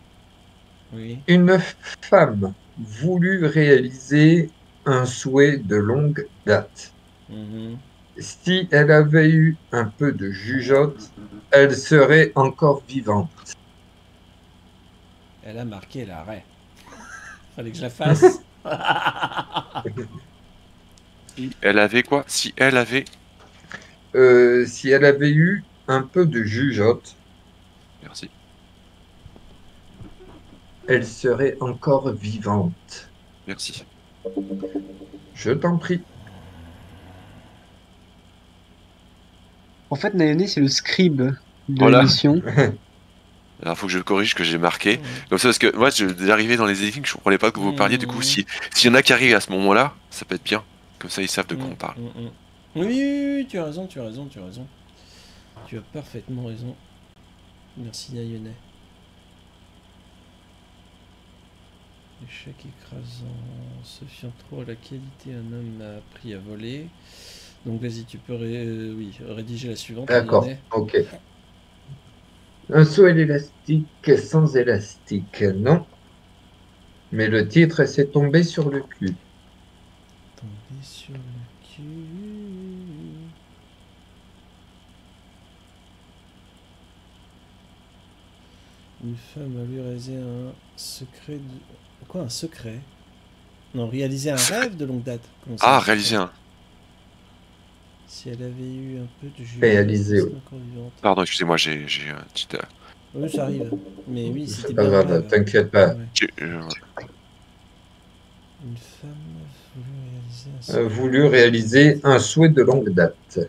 Oui. Une femme voulut réaliser un souhait de longue date. Mhm. Si elle avait eu un peu de jugeote, elle serait encore vivante. Elle a marqué l'arrêt. Fallait que je la fasse. Elle avait quoi? Si elle avait? Euh, si elle avait eu un peu de jugeote, Merci. Elle serait encore vivante. Merci. Je t'en prie. En fait, Naomi, c'est le scribe de Voilà. l'émission. Alors faut que je corrige que j'ai marqué. Comme ça, parce que moi, je, j'arrivais dans les énigmes, je comprenais pas que vous parliez. Du coup, si s'il y en a qui arrivent à ce moment-là, ça peut être bien. Comme ça, ils savent de quoi on parle. Mm, mm, mm. Oui, oui, oui, tu as raison, tu as raison, tu as raison. Tu as parfaitement raison. Merci Nayonet. Échec écrasant. Se fiant trop à la qualité, un homme m'a appris à voler. Donc vas-y, tu peux ré- euh, oui, rédiger la suivante. D'accord, ok. Un saut élastique sans élastique, non. Mais le titre, c'est tombé sur le cul. Tomber sur le cul. Une femme a lui réalisé un secret de... Quoi, un secret Non, réaliser un rêve de longue date. Comment ça Ah, se réaliser un. Si elle avait eu un peu de jus. Réaliser, oui. Pardon, excusez-moi, j'ai j'ai un petit. euh, Oui, ça arrive. Mais oui, c'était C'est pas bien un grave, rêve. t'inquiète pas. Ouais. j'ai- euh, Une femme a voulu réaliser un A secret. voulu réaliser un souhait de longue date.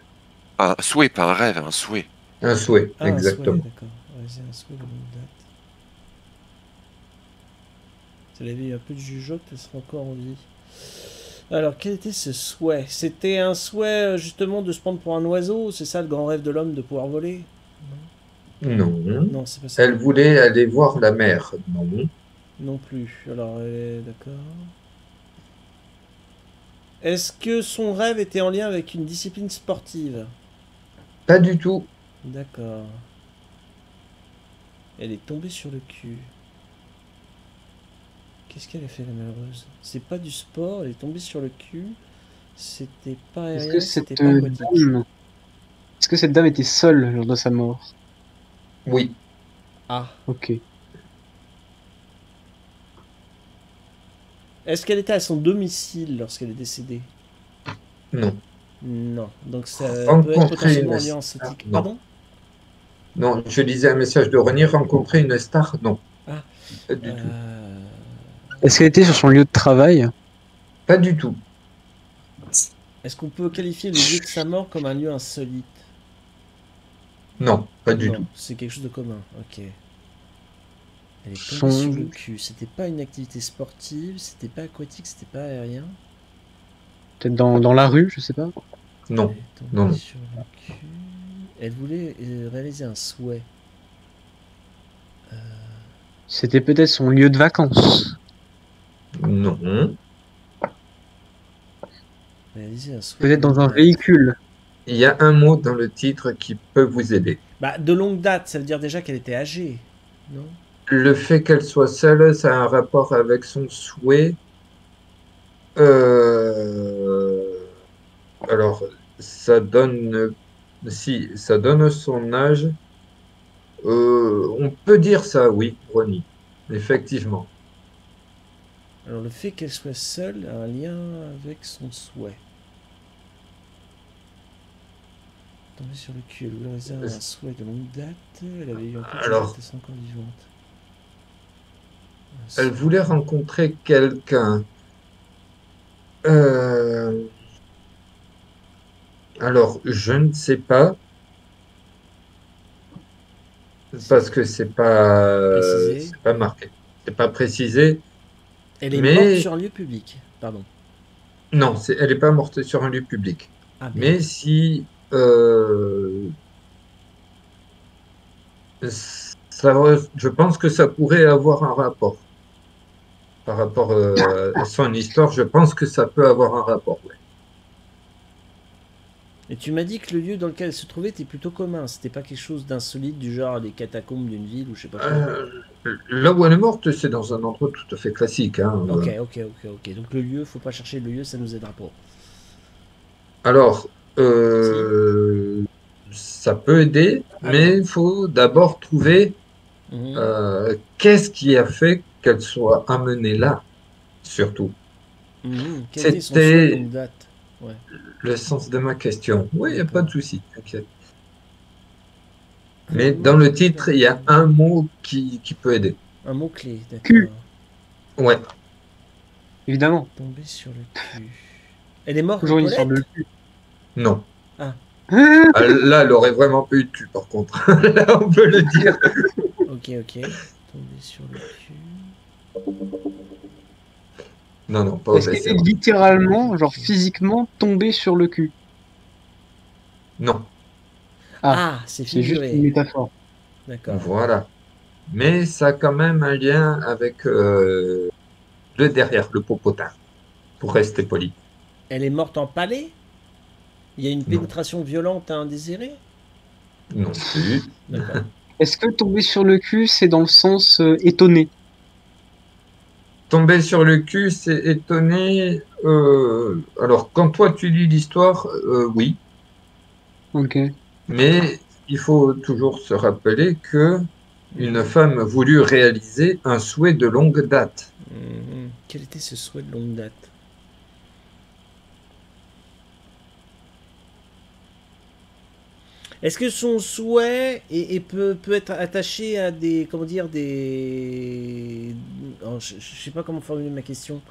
un souhait, pas un rêve, un souhait. Un souhait, Ah, un exactement. d'accord. Réaliser un souhait de longue date. Si elle avait eu un peu de jugeote, elle serait encore en vie. Alors, quel était ce souhait? C'était un souhait euh, justement de se prendre pour un oiseau C'est ça le grand rêve de l'homme de pouvoir voler? Non. Non, c'est pas ça. Elle voulait aller voir la mer. Non. Non plus. Alors, elle est d'accord. Est-ce que son rêve était en lien avec une discipline sportive? Pas du tout. D'accord. Elle est tombée sur le cul. Qu'est-ce qu'elle a fait la malheureuse? C'est pas du sport, elle est tombée sur le cul. C'était pas Est-ce que cette pas euh, dame, est-ce que cette dame était seule lors de sa mort? Oui. Ah. Ok. Est-ce qu'elle était à son domicile lorsqu'elle est décédée? Non. Non. Donc ça Rencontrer peut être potentiellement esthétique. non. Pardon? Non, je lisais un message de René, rencontrer une star. Non. Ah. Pas du tout. Euh, Est-ce qu'elle était sur son lieu de travail? Pas du tout. Est-ce qu'on peut qualifier le lieu de sa mort comme un lieu insolite? Non, pas du Non, tout. c'est quelque chose de commun. Ok. Elle est Son- sur le cul. C'était pas une activité sportive, c'était pas aquatique, c'était pas aérien? Peut-être dans, dans la rue, je sais pas. Non. Elle non, sur le cul. Elle voulait euh, réaliser un souhait. C'était peut-être son lieu de vacances. Non. Peut-être dans un véhicule. Il y a un mot dans le titre qui peut vous aider. Bah, de longue date, ça veut dire déjà qu'elle était âgée, non? Le fait qu'elle soit seule, ça a un rapport avec son souhait. Euh, Alors, ça donne, si, ça donne son âge. Euh, on peut dire ça, oui, Ronnie, effectivement. Alors, le fait qu'elle soit seule a un lien avec son souhait. Tombée sur le cul, elle voulait réaliser un souhait de longue date. Elle avait eu un Alors- elle encore vivante. Elle voulait rencontrer quelqu'un. Euh, Alors, je ne sais pas. Parce que c'est pas, c'est pas marqué. C'est pas précisé. Elle est mais- morte sur un lieu public. Pardon. Non, elle n'est pas morte sur un lieu public. Ah, Mais si euh, ça, je pense que ça pourrait avoir un rapport. Par rapport euh, à son histoire, je pense que ça peut avoir un rapport. ouais. Et tu m'as dit que le lieu dans lequel elle se trouvait était plutôt commun. C'était pas quelque chose d'insolite du genre les catacombes d'une ville ou je sais pas quoi. Euh, là où elle est morte, c'est dans un endroit tout à fait classique. hein. Ok, ok, ok, ok. Donc le lieu, faut pas chercher le lieu, ça nous aidera pas. Alors, euh, ça peut aider, mais il faut d'abord trouver Mhm. euh, qu'est-ce qui a fait qu'elle soit amenée là, surtout. Mhm. C'était- Le sens de ma question. Oui, il n'y a pas de souci, t'inquiète. Mais dans le titre, il y a un mot qui, qui peut aider. Un mot clé, d'accord. Ouais, Évidemment. Tomber sur le cul. Elle est morte Toujours une histoire toilettes de cul. non. Ah. Ah, Là, elle aurait vraiment pas eu de cul, par contre. Là, on peut le dire. Ok, ok. Tomber sur le cul. Non, non, pas Est-ce vrai, qu'elle c'est est littéralement, genre physiquement, tombée sur le cul Non, Ah, c'est C'est juste une figuré. métaphore. D'accord. voilà. Mais ça a quand même un lien avec euh, le derrière, le popotin, pour rester poli. Elle est morte en palais? Il y a une Non. pénétration violente à indésirée Non plus. D'accord. Est-ce que tomber sur le cul, c'est dans le sens euh, étonné? Tomber sur le cul, c'est étonné. euh, alors, quand toi tu lis l'histoire, euh, oui, Ok. mais il faut toujours se rappeler que une femme voulut réaliser un souhait de longue date. Mhm. Quel était ce souhait de longue date? Est-ce que son souhait est, est- peut, peut être attaché à des comment dire des oh, je, je sais pas comment formuler ma question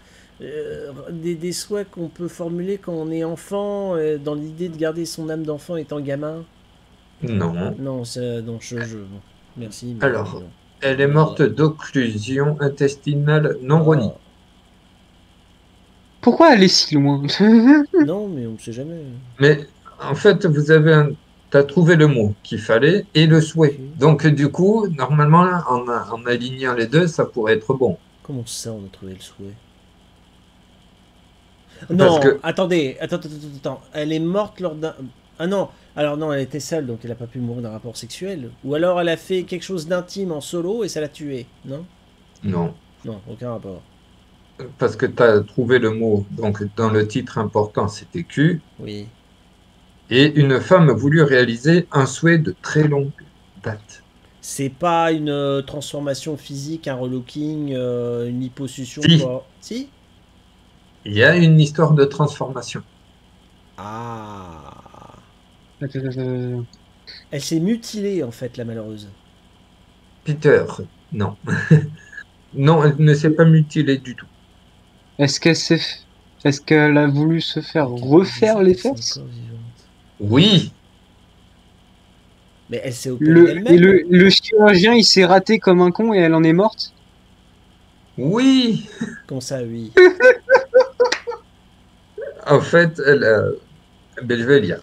Euh, des, des souhaits qu'on peut formuler quand on est enfant euh, dans l'idée de garder son âme d'enfant étant gamin? Non. non c'est non je, je bon. merci mais Alors, non. Elle est morte d'occlusion intestinale non. Ah. Pourquoi aller si loin? Non mais on ne sait jamais Mais en fait, vous avez un... as trouvé le mot qu'il fallait et le souhait. Donc, du coup, normalement, en, en alignant les deux, ça pourrait être bon. Comment ça, on a trouvé le souhait? Non, que- attendez, attends, attends, attends, attends. Elle est morte lors d'un... Ah non, alors non, elle était seule, donc elle n'a pas pu mourir d'un rapport sexuel. Ou alors elle a fait quelque chose d'intime en solo et ça l'a tuée, non? Non. Non, aucun rapport. Parce que tu as trouvé le mot. Donc, dans le titre important, c'était Q. Oui. Et une femme voulut réaliser un souhait de très longue date. C'est pas une euh, transformation physique, un relooking, euh, une liposuction Si. quoi. Si Il y a une histoire de transformation. Ah Elle s'est mutilée, en fait, la malheureuse. Peter, non. non, elle ne s'est pas mutilée du tout. Est-ce qu'elle s'est... Est-ce qu'elle a voulu se faire refaire les fesses? Oui, Mais elle s'est opérée le, le, le chirurgien, il s'est raté comme un con et elle en est morte? Oui. Comment ça, oui? En fait, elle, euh, ben, je vais lire.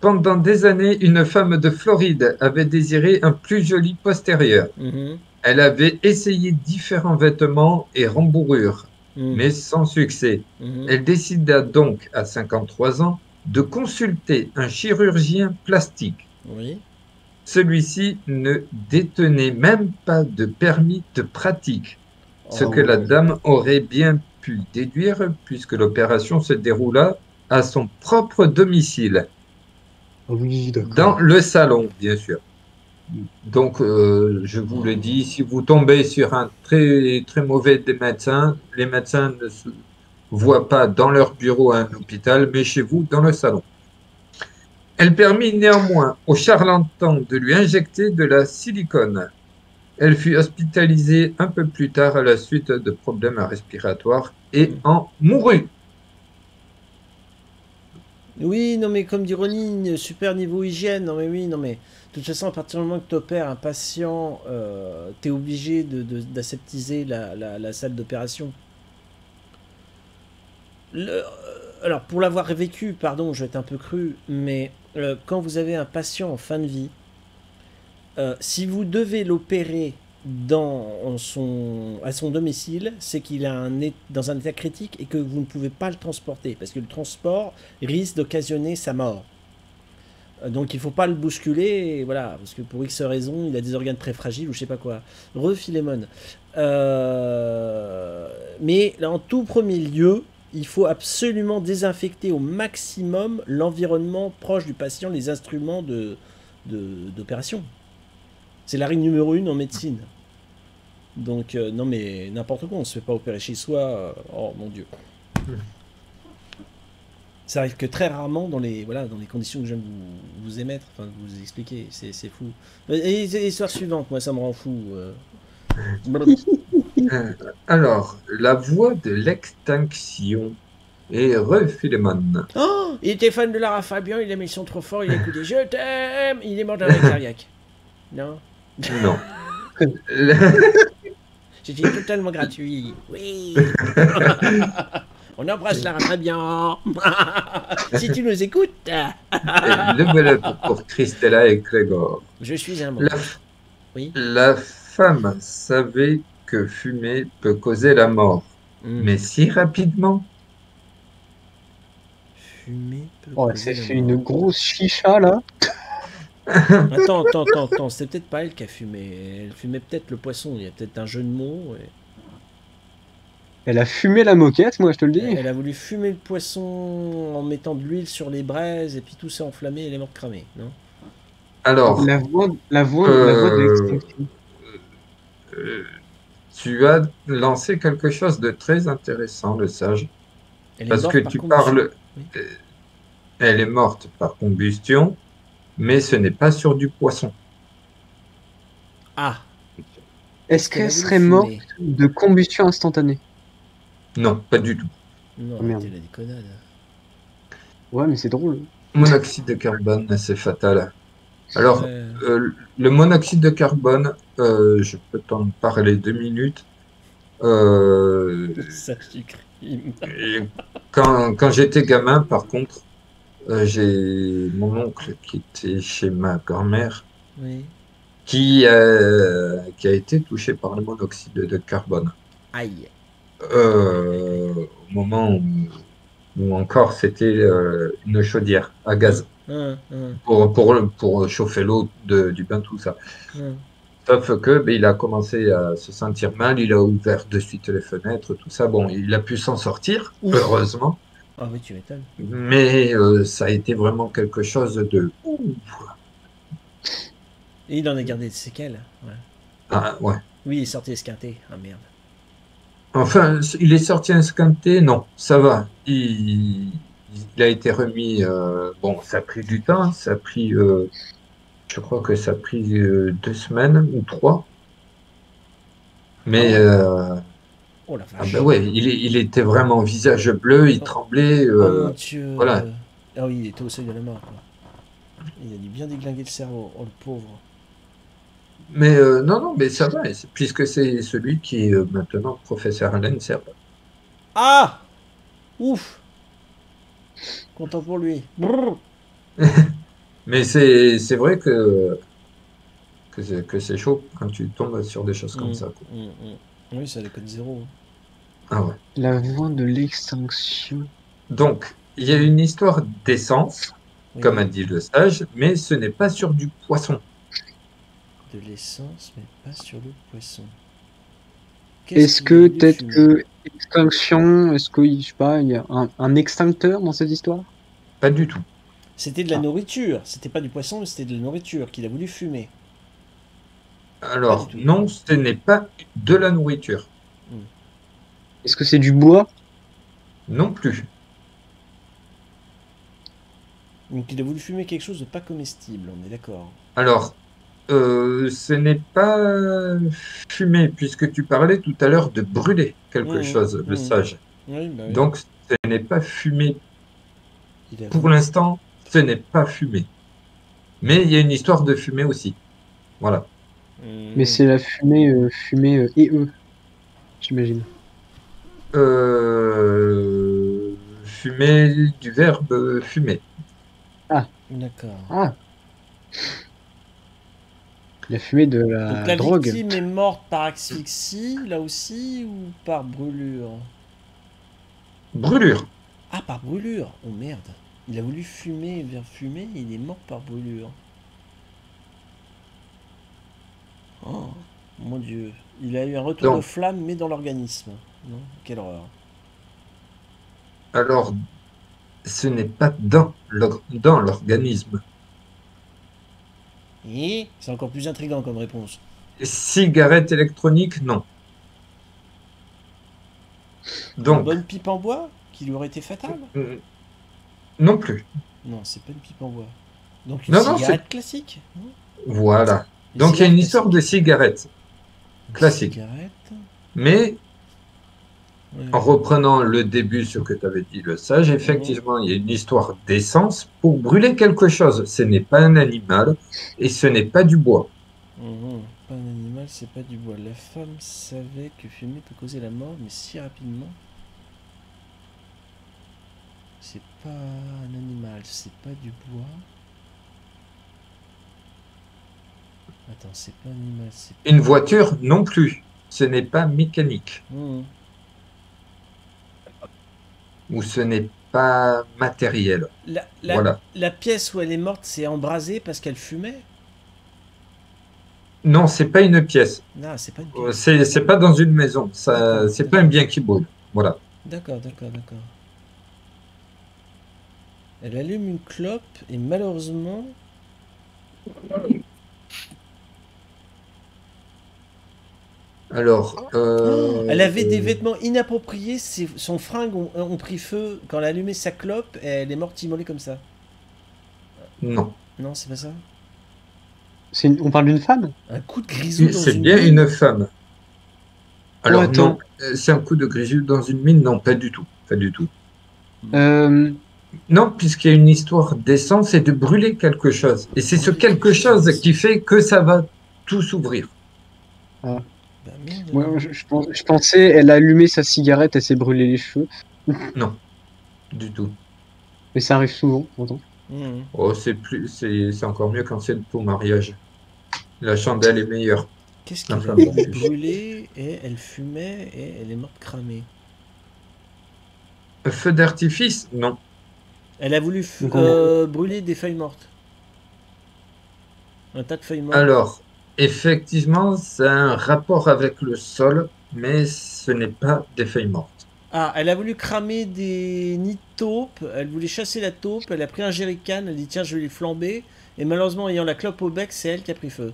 Pendant des années, une femme de Floride avait désiré un plus joli postérieur. Mhm. Elle avait essayé différents vêtements et rembourrures, Mhm. mais sans succès. Mhm. Elle décida donc, à 53 ans, de consulter un chirurgien plastique. Oui. Celui-ci ne détenait même pas de permis de pratique, ce Oh. que la dame aurait bien pu déduire puisque l'opération se déroula à son propre domicile, Oui, dans le salon, bien sûr. Donc, euh, je vous le dis, si vous tombez sur un très, très mauvais des médecins, les médecins ne se voient pas dans leur bureau à un hôpital, mais chez vous, dans le salon. Elle permit néanmoins au charlatan de lui injecter de la silicone. Elle fut hospitalisée un peu plus tard à la suite de problèmes respiratoires et en mourut. Oui, non mais comme dit Ronnie, super niveau hygiène, non mais oui, non mais de toute façon à partir du moment que tu opères un patient, euh, tu es obligé de, de- d'aseptiser la, la- la salle d'opération. Euh, alors pour l'avoir vécu, pardon, je vais être un peu cru, mais euh, quand vous avez un patient en fin de vie, euh, si vous devez l'opérer dans son, à son domicile, c'est qu'il est dans un état critique et que vous ne pouvez pas le transporter, parce que le transport risque d'occasionner sa mort. Donc il faut pas le bousculer, voilà, parce que pour X raison, il a des organes très fragiles ou je sais pas quoi. Refilémon. Euh... Mais en tout premier lieu, il faut absolument désinfecter au maximum l'environnement proche du patient, les instruments de, d'opération. C'est la règle numéro une en médecine. Donc, euh, non mais n'importe quoi, on se fait pas opérer chez soi. euh, oh mon dieu. Ça arrive que très rarement dans les, voilà, dans les conditions que je viens de vous, vous émettre, enfin vous expliquer, c'est, c'est fou. Et, et l'histoire suivante, moi ça me rend fou. euh. Euh, Alors, la voix de l'extinction et Refilemon. Oh Il était fan de Lara Fabian, il aimait son trop fort, il a écouté Je t'aime Il est mort d'un arrêt cardiaque. Non? Non. C'était totalement gratuit. Oui On embrasse Lara Fabian Si tu nous écoutes, Le pour Christella et Gregor. je suis un mot. La, Oui. la femme savait que fumer peut causer la mort. Hmm. Mais si rapidement. Fumer peut Oh, elle causer s'est la fait mort. une grosse chicha là. Attends, attends, attends, attends. C'était peut-être pas elle qui a fumé. Elle fumait peut-être le poisson. Il y a peut-être un jeu de mots. et- Elle a fumé la moquette, moi je te le dis. Elle a voulu fumer le poisson en mettant de l'huile sur les braises et puis tout s'est enflammé et elle est morte cramée, non? Alors, La voix, la voix, la voix de Euh, l'extinction. euh, tu as lancé quelque chose de très intéressant, le sage. Elle Parce que par tu combustion. parles. Oui. euh, Elle est morte par combustion, mais ce n'est pas sur du poisson. Ah Est-ce qu'elle serait morte de combustion instantanée? Non, pas du tout. Non, Oh, la déconnade. Ouais, mais c'est drôle. Monoxyde de carbone, c'est fatal. Alors, Ouais. euh, le monoxyde de carbone, euh, je peux t'en parler deux minutes. Euh, quand quand j'étais gamin, par contre, euh, j'ai mon oncle qui était chez ma grand-mère Oui. qui, euh, qui a été touché par le monoxyde de carbone. Aïe. Euh, au moment où, où encore c'était euh, une chaudière à gaz Hein, hein, pour, pour, pour chauffer l'eau de- du bain, tout ça. hein. Sauf que ben, il a commencé à se sentir mal, il a ouvert de suite les fenêtres, tout ça. Bon, il a pu s'en sortir, Ouf. heureusement, Ah oui, tu m'étonnes. mais euh, ça a été vraiment quelque chose de... Et il en a gardé des séquelles. Ouais. Ah, ouais. Oui, il est sorti esquinté. Ah merde. Enfin, il est sorti esquinté, non, ça va. Il, il a été remis. euh, bon, ça a pris du temps, ça a pris. euh, je crois que ça a pris euh, deux semaines ou trois. Mais Oh la ah vache. ben ouais, il, était vraiment visage bleu, il tremblait. Oh mon dieu. voilà. Ah oui, il était au seuil de la mort. Quoi. Il a dû bien déglinguer le cerveau. Oh le pauvre. Mais euh, non, non, mais ça va, puisque c'est celui qui est euh, maintenant professeur à l'INSERM. Ah Ouf Content pour lui. Mais c'est c'est vrai que que c'est chaud quand tu tombes sur des choses comme Mm, ça. quoi. mm, mm. Oui, ça déconne zéro. Ah ouais. La voix de l'extinction. Donc, il y a une histoire d'essence, Oui. comme a dit le sage, mais ce n'est pas sur du poisson. De l'essence, mais pas sur le poisson. Est-ce qu'il que peut-être que extinction, est-ce que je sais pas, il y a un, un extincteur dans cette histoire? Pas du tout. C'était de la Ah. nourriture. C'était pas du poisson, mais c'était de la nourriture qu'il a voulu fumer. Alors, non, ce n'est pas de la nourriture. Est-ce que c'est du bois? Non plus. Donc il a voulu fumer quelque chose de pas comestible, on est d'accord. Alors, euh, ce n'est pas fumé, puisque tu parlais tout à l'heure de brûler quelque chose, le sage. Oui, bah oui. Donc, ce n'est pas fumé. Pour l'instant, ce n'est pas fumé. Mais il y a une histoire de fumée aussi. Voilà. Mais c'est la fumée, euh, fumée euh, et eux, j'imagine. Euh, fumer du verbe fumer. D'accord. Ah La fumée de la, Donc la drogue. victime est morte par asphyxie, là aussi, ou par brûlure? Brûlure. Ah, par brûlure Oh merde. Il a voulu fumer vers fumer, il est mort par brûlure. Oh, mon dieu. Il a eu un retour Donc. de flamme, mais dans l'organisme. Non Quelle horreur. Alors, ce n'est pas dans l'organisme. Et c'est encore plus intriguant comme réponse. Cigarette électronique, non. Une Donc, bonne pipe en bois qui lui aurait été fatale? Euh, non plus. Non, c'est pas une pipe en bois. Donc une Non, non, cigarette classique Voilà. Donc, il y a une histoire de cigarette classique. Cigarette. Mais. En reprenant le début, ce que tu avais dit, le sage, effectivement, il y a une histoire d'essence pour brûler quelque chose. Ce n'est pas un animal et ce n'est pas du bois. Mhm. Pas un animal, c'est pas du bois. La femme savait que fumer peut causer la mort, mais si rapidement. C'est pas un animal, c'est pas du bois. Attends, c'est pas un animal, pas. Une voiture, non plus. Ce n'est pas mécanique. Mhm. Où ce n'est pas matériel. La, la, Voilà. la pièce où elle est morte, c'est embrasé parce qu'elle fumait? Non, c'est pas une pièce. Non, c'est pas une Euh, pièce. C'est pas dans une maison. C'est pas un bien qui brûle. Voilà. D'accord, d'accord, d'accord. Elle allume une clope et malheureusement. Alors, euh, Elle avait des euh, vêtements inappropriés, ses- son fringue ont, ont pris feu quand elle a allumé sa clope et elle est morte immolée comme ça. Non. Non, c'est pas ça C'est une- On parle d'une femme? Un coup de grisou dans C'est une bien mine une femme. Alors, attends. non. Euh, C'est un coup de grisou dans une mine? Non, pas du tout. Pas du tout. Euh, Non, puisqu'il y a une histoire d'essence et de brûler quelque chose. Et c'est ce quelque chose qui fait que ça va tout s'ouvrir. Bah je, je pens- je pensais, elle a allumé sa cigarette, elle s'est brûlé les cheveux. Du tout. Mais ça arrive souvent, pourtant. Mhm. Oh, c'est plus, c'est c'est encore mieux quand c'est pour mariage. La chandelle est meilleure. Qu'est-ce qu'elle Enfin, a brûlé et elle fumait et elle est morte cramée. Un feu d'artifice? Non. Elle a voulu f- Donc, euh, brûler des feuilles mortes. Un tas de feuilles mortes. Alors, effectivement, ça a un rapport avec le sol, mais ce n'est pas des feuilles mortes. Ah, elle a voulu cramer des nids de taupe, elle voulait chasser la taupe, elle a pris un jerrycan, elle dit tiens je vais les flamber, et malheureusement ayant la clope au bec, c'est elle qui a pris feu.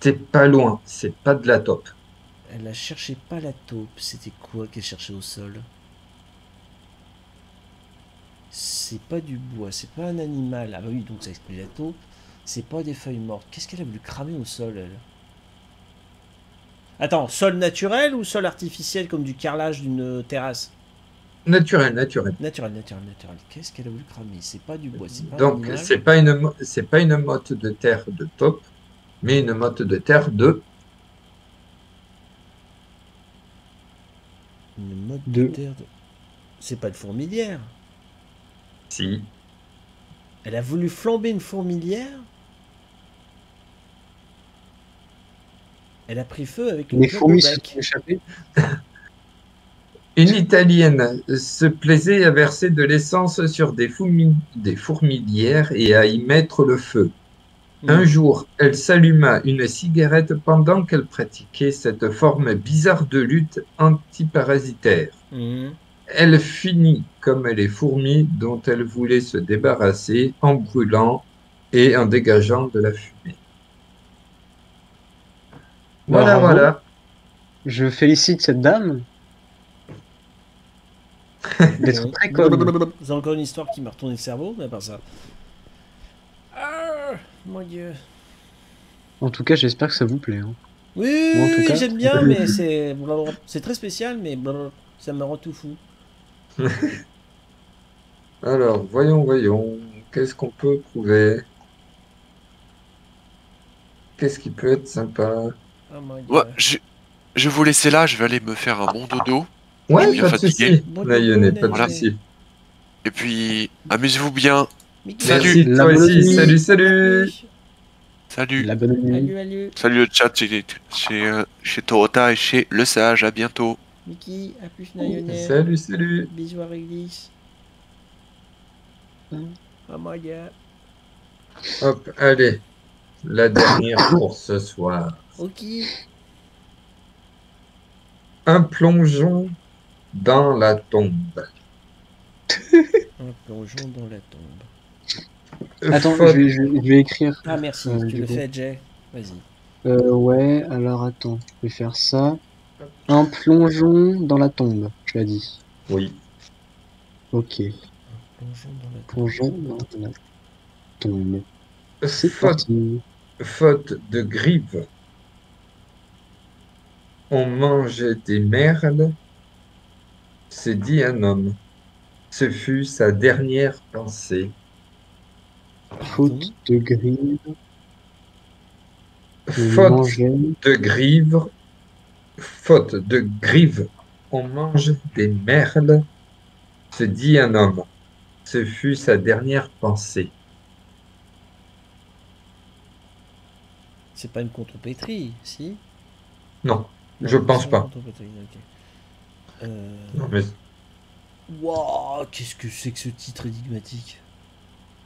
C'est pas loin, c'est pas de la taupe. Elle a cherché pas la taupe, c'était quoi qu'elle cherchait au sol? C'est pas du bois, c'est pas un animal. Ah bah oui, donc ça explique la taupe. C'est pas des feuilles mortes. Qu'est-ce qu'elle a voulu cramer au sol, elle Attends, sol naturel ou sol artificiel comme du carrelage d'une terrasse Naturel, naturel. Naturel, naturel, naturel. Qu'est-ce qu'elle a voulu cramer? C'est pas du bois, c'est pas Donc, c'est pas une, c'est pas une motte de terre de taupe, mais une motte de terre de Une mode De- de terre de- C'est pas de fourmilière. si. Elle a voulu flamber une fourmilière? Elle a pris feu avec une Les fourmis se bec. sont échappées. Une Italienne se plaisait à verser de l'essence sur des, fourmi- des fourmilières et à y mettre le feu. Un Mhm. jour, elle s'alluma une cigarette pendant qu'elle pratiquait cette forme bizarre de lutte antiparasitaire. Mhm. Elle finit comme les fourmis dont elle voulait se débarrasser en brûlant et en dégageant de la fumée. Voilà, Bravo. voilà. Je félicite cette dame d'être Bon. très conne. C'est encore une histoire qui m'a retourné le cerveau, mais à part ça. Ah, mon dieu. En tout cas, j'espère que ça vous plaît. hein. Oui, j'aime bien, mais c'est très spécial, mais ça me rend tout fou. Alors, voyons, voyons. Qu'est-ce qu'on peut trouver Qu'est-ce qui peut être sympa? Oh. Ouais, je, je vais vous laisser là, je vais aller me faire un bon dodo. Ouais, suis bien pas de fatigué. souci. Bon Là, il y en a pas de dodo, souci. Et puis, amusez-vous bien. Mickey, Merci, La toi bonne aussi. nuit. Salut, salut. Salut. La bonne nuit. Salut, salut. Salut le chat chez, chez, euh, chez Torota et chez Le Sage. À bientôt. Mickey, à plus, Nayonet. Salut, salut. Bisous à Réglisse. Oh mon dieu. Hop, allez. La dernière pour ce soir. Ok. Un plongeon dans la tombe. Un plongeon dans la tombe. Attends, je vais, je vais- je vais écrire. Ah, merci, Euh, tu le coup. fais, Jay. Vas-y. Euh, ouais, alors attends, je vais faire ça. Un plongeon dans la tombe, tu as dit. Oui. Ok, Plongeon dans la tombe. plongeon dans la tombe. C'est Faute, faute de grives. On mange des merles, s'est dit un homme. Ce fut sa dernière pensée. Faute de grille, on Faute de grives, faute de grives, on mange des merles, se dit un homme. Ce fut sa dernière pensée. C'est pas une contrepétrie, si? Non, je pense pas. Euh, Non, mais Waouh, qu'est-ce que c'est que ce titre énigmatique?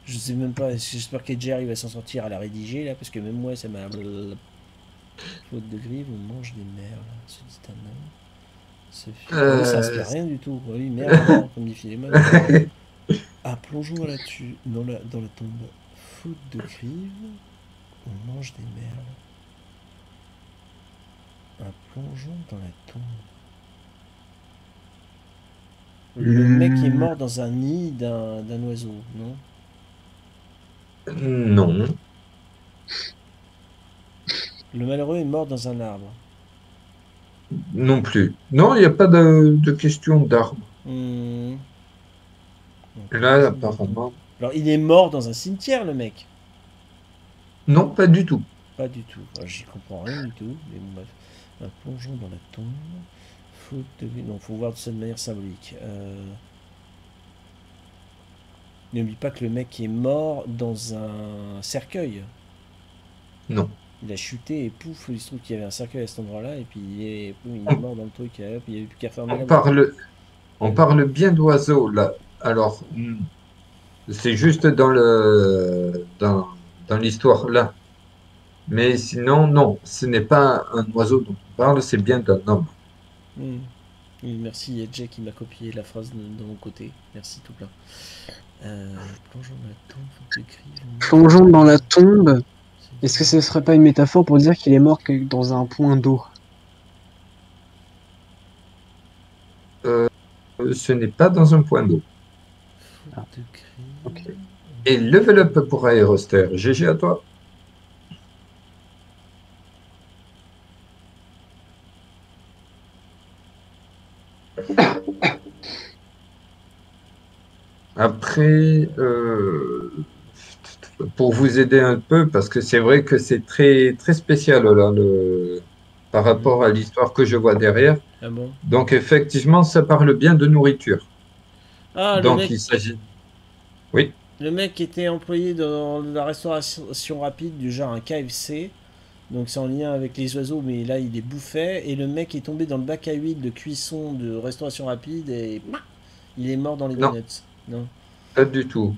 Je sais même pas, j'espère qu'Edger il va s'en sortir à la rédiger là, parce que même moi ça m'a... Faute de grive, on mange des merdes, se dit un homme. Ce film- Euh, Ça inspire rien du tout. Oui, merde, comme dit Philémon. Ah, plongeons tu... dans, la... dans la tombe. Faute de grive, on mange des merdes. Un plongeon dans la tombe. Le Hmm. mec est mort dans un nid d'un d'un oiseau, non? Non. Le malheureux est mort dans un arbre. Non plus. Non, il n'y a pas de, de question d'arbre. Hmm. Là, apparemment. Alors, il est mort dans un cimetière, le mec? Non, pas du tout. Pas du tout. J'y comprends rien du tout. Mais bon, bref. Un plongeon dans la tombe. Faute de... Non, faut voir de manière symbolique. Euh... N'oublie pas que le mec est mort dans un cercueil. Non. Il a chuté et pouf, il se trouve qu'il y avait un cercueil à cet endroit-là et puis il est, pouf, il est mort dans le truc. Et hop, il n'y avait plus qu'à fermer la On parle, on parle bien d'oiseaux, là. Alors, hmm, c'est juste dans le, dans, dans l'histoire, là. Mais sinon, non, ce n'est pas un oiseau dont on parle, c'est bien d'un homme. Hmm. Oui, merci, il y a Jay qui m'a copié la phrase de, de mon côté. Merci tout plein. Euh, plongeons dans la tombe, faut que j'écrive. Plongeons dans la tombe. Est-ce que ce serait pas une métaphore pour dire qu'il est mort que dans un point d'eau? Euh, ce n'est pas dans un point d'eau. Faute de cri. ok. Et level up pour Aéroster. GG à toi. Après, euh, pour vous aider un peu, parce que c'est vrai que c'est très, très spécial là, le, par rapport à l'histoire que je vois derrière. Ah bon? Donc effectivement, ça parle bien de nourriture. Ah, le Donc mec, il s'agit. le mec était employé dans la restauration rapide du genre un KFC. Donc c'est en lien avec les oiseaux, mais là il les bouffait. Et le mec est tombé dans le bac à huile de cuisson de restauration rapide et il est mort dans les Non. donuts. Non. Pas du tout.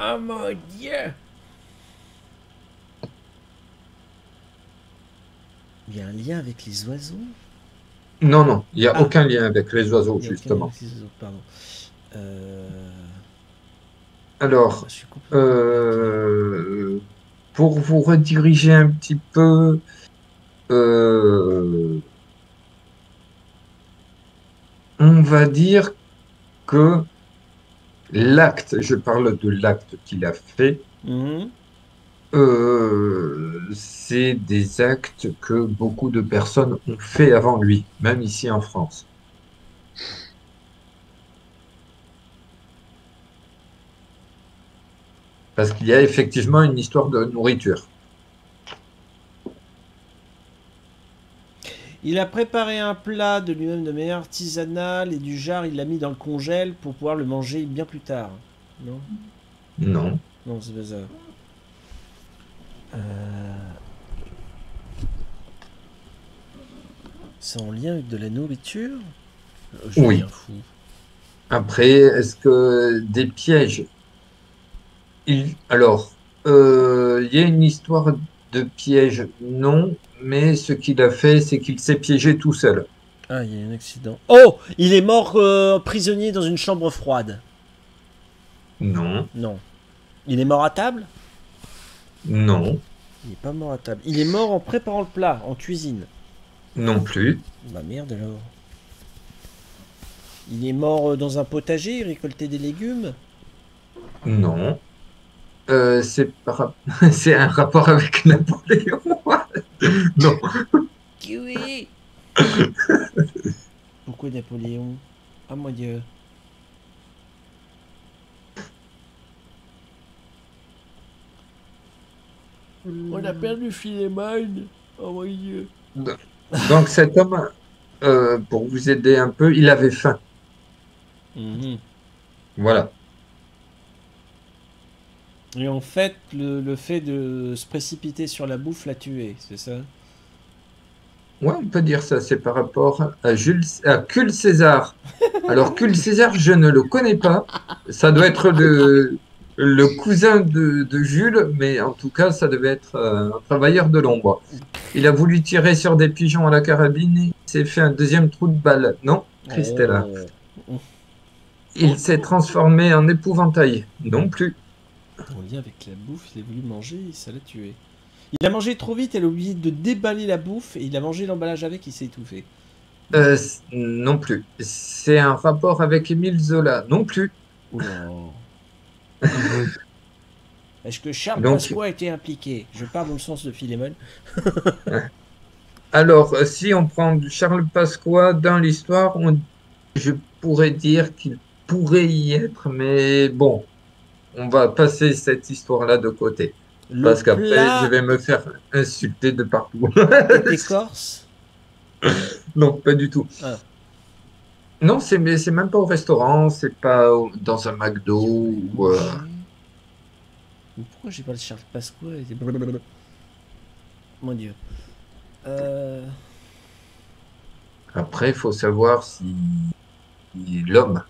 Oh mon dieu Il y a un lien avec les oiseaux Non, non, il n'y a Ah. aucun lien avec les oiseaux, justement. avec les oiseaux, pardon. Euh... Alors, euh, pour vous rediriger un petit peu, euh, on va dire que l'acte, je parle de l'acte qu'il a fait, Mhm. euh, c'est des actes que beaucoup de personnes ont fait avant lui, même ici en France. Parce qu'il y a effectivement une histoire de nourriture. Il a préparé un plat de lui-même de manière artisanale et du jar il l'a mis dans le congèle pour pouvoir le manger bien plus tard. Non? Non. Non, c'est pas ça. Euh... C'est en lien avec de la nourriture? Je Oui. fou. Après, est-ce que des pièges? Il- Alors, euh, il y a une histoire de piège, non, mais ce qu'il a fait, c'est qu'il s'est piégé tout seul. Ah, il y a un accident. Oh Il est mort euh, prisonnier dans une chambre froide. Non, Non. Il est mort à table? Non, Il est pas mort à table. Il est mort en préparant le plat, en cuisine. non plus. Bah merde alors. Il est mort euh, dans un potager, il récoltait des légumes? Non. Euh, c'est par... c'est un rapport avec Napoléon. non. Kiwi Pourquoi Napoléon? Ah mon dieu. On a perdu Philémon. Oh mon dieu. Donc cet homme, euh, pour vous aider un peu, il avait faim. Mhm. Voilà. Et en fait, le, le fait de se précipiter sur la bouffe l'a tué, c'est ça? Ouais, on peut dire ça, c'est par rapport à Jules, à Cul César. Alors, Cul César, je ne le connais pas. Ça doit être le, le cousin de, de Jules, mais en tout cas, ça devait être euh, un travailleur de l'ombre. Il a voulu tirer sur des pigeons à la carabine, il s'est fait un deuxième trou de balle. Non, Christella. Oh. Il s'est transformé en épouvantail. Non plus. En lien avec la bouffe, il a voulu manger et ça l'a tué. Il a mangé trop vite, elle a oublié de déballer la bouffe et il a mangé l'emballage avec, il s'est étouffé. Euh, non plus. C'est un rapport avec Émile Zola. Non plus. Est-ce que Charles Donc- Pasqua a été impliqué? Je parle dans le sens de Philémon. Alors, euh, si on prend du Charles Pasqua dans l'histoire, on- je pourrais dire qu'il pourrait y être, mais bon, on va passer cette histoire-là de côté. Le Parce qu'après, plat je vais me faire insulter de partout. était corse non, pas du tout. Ah. Non, c'est mais c'est même pas au restaurant, c'est pas au- dans un McDo ou euh, Pourquoi j'ai pas le Charles Pasqua et- blablabla? Mon dieu. Euh... après, il faut savoir si si l'homme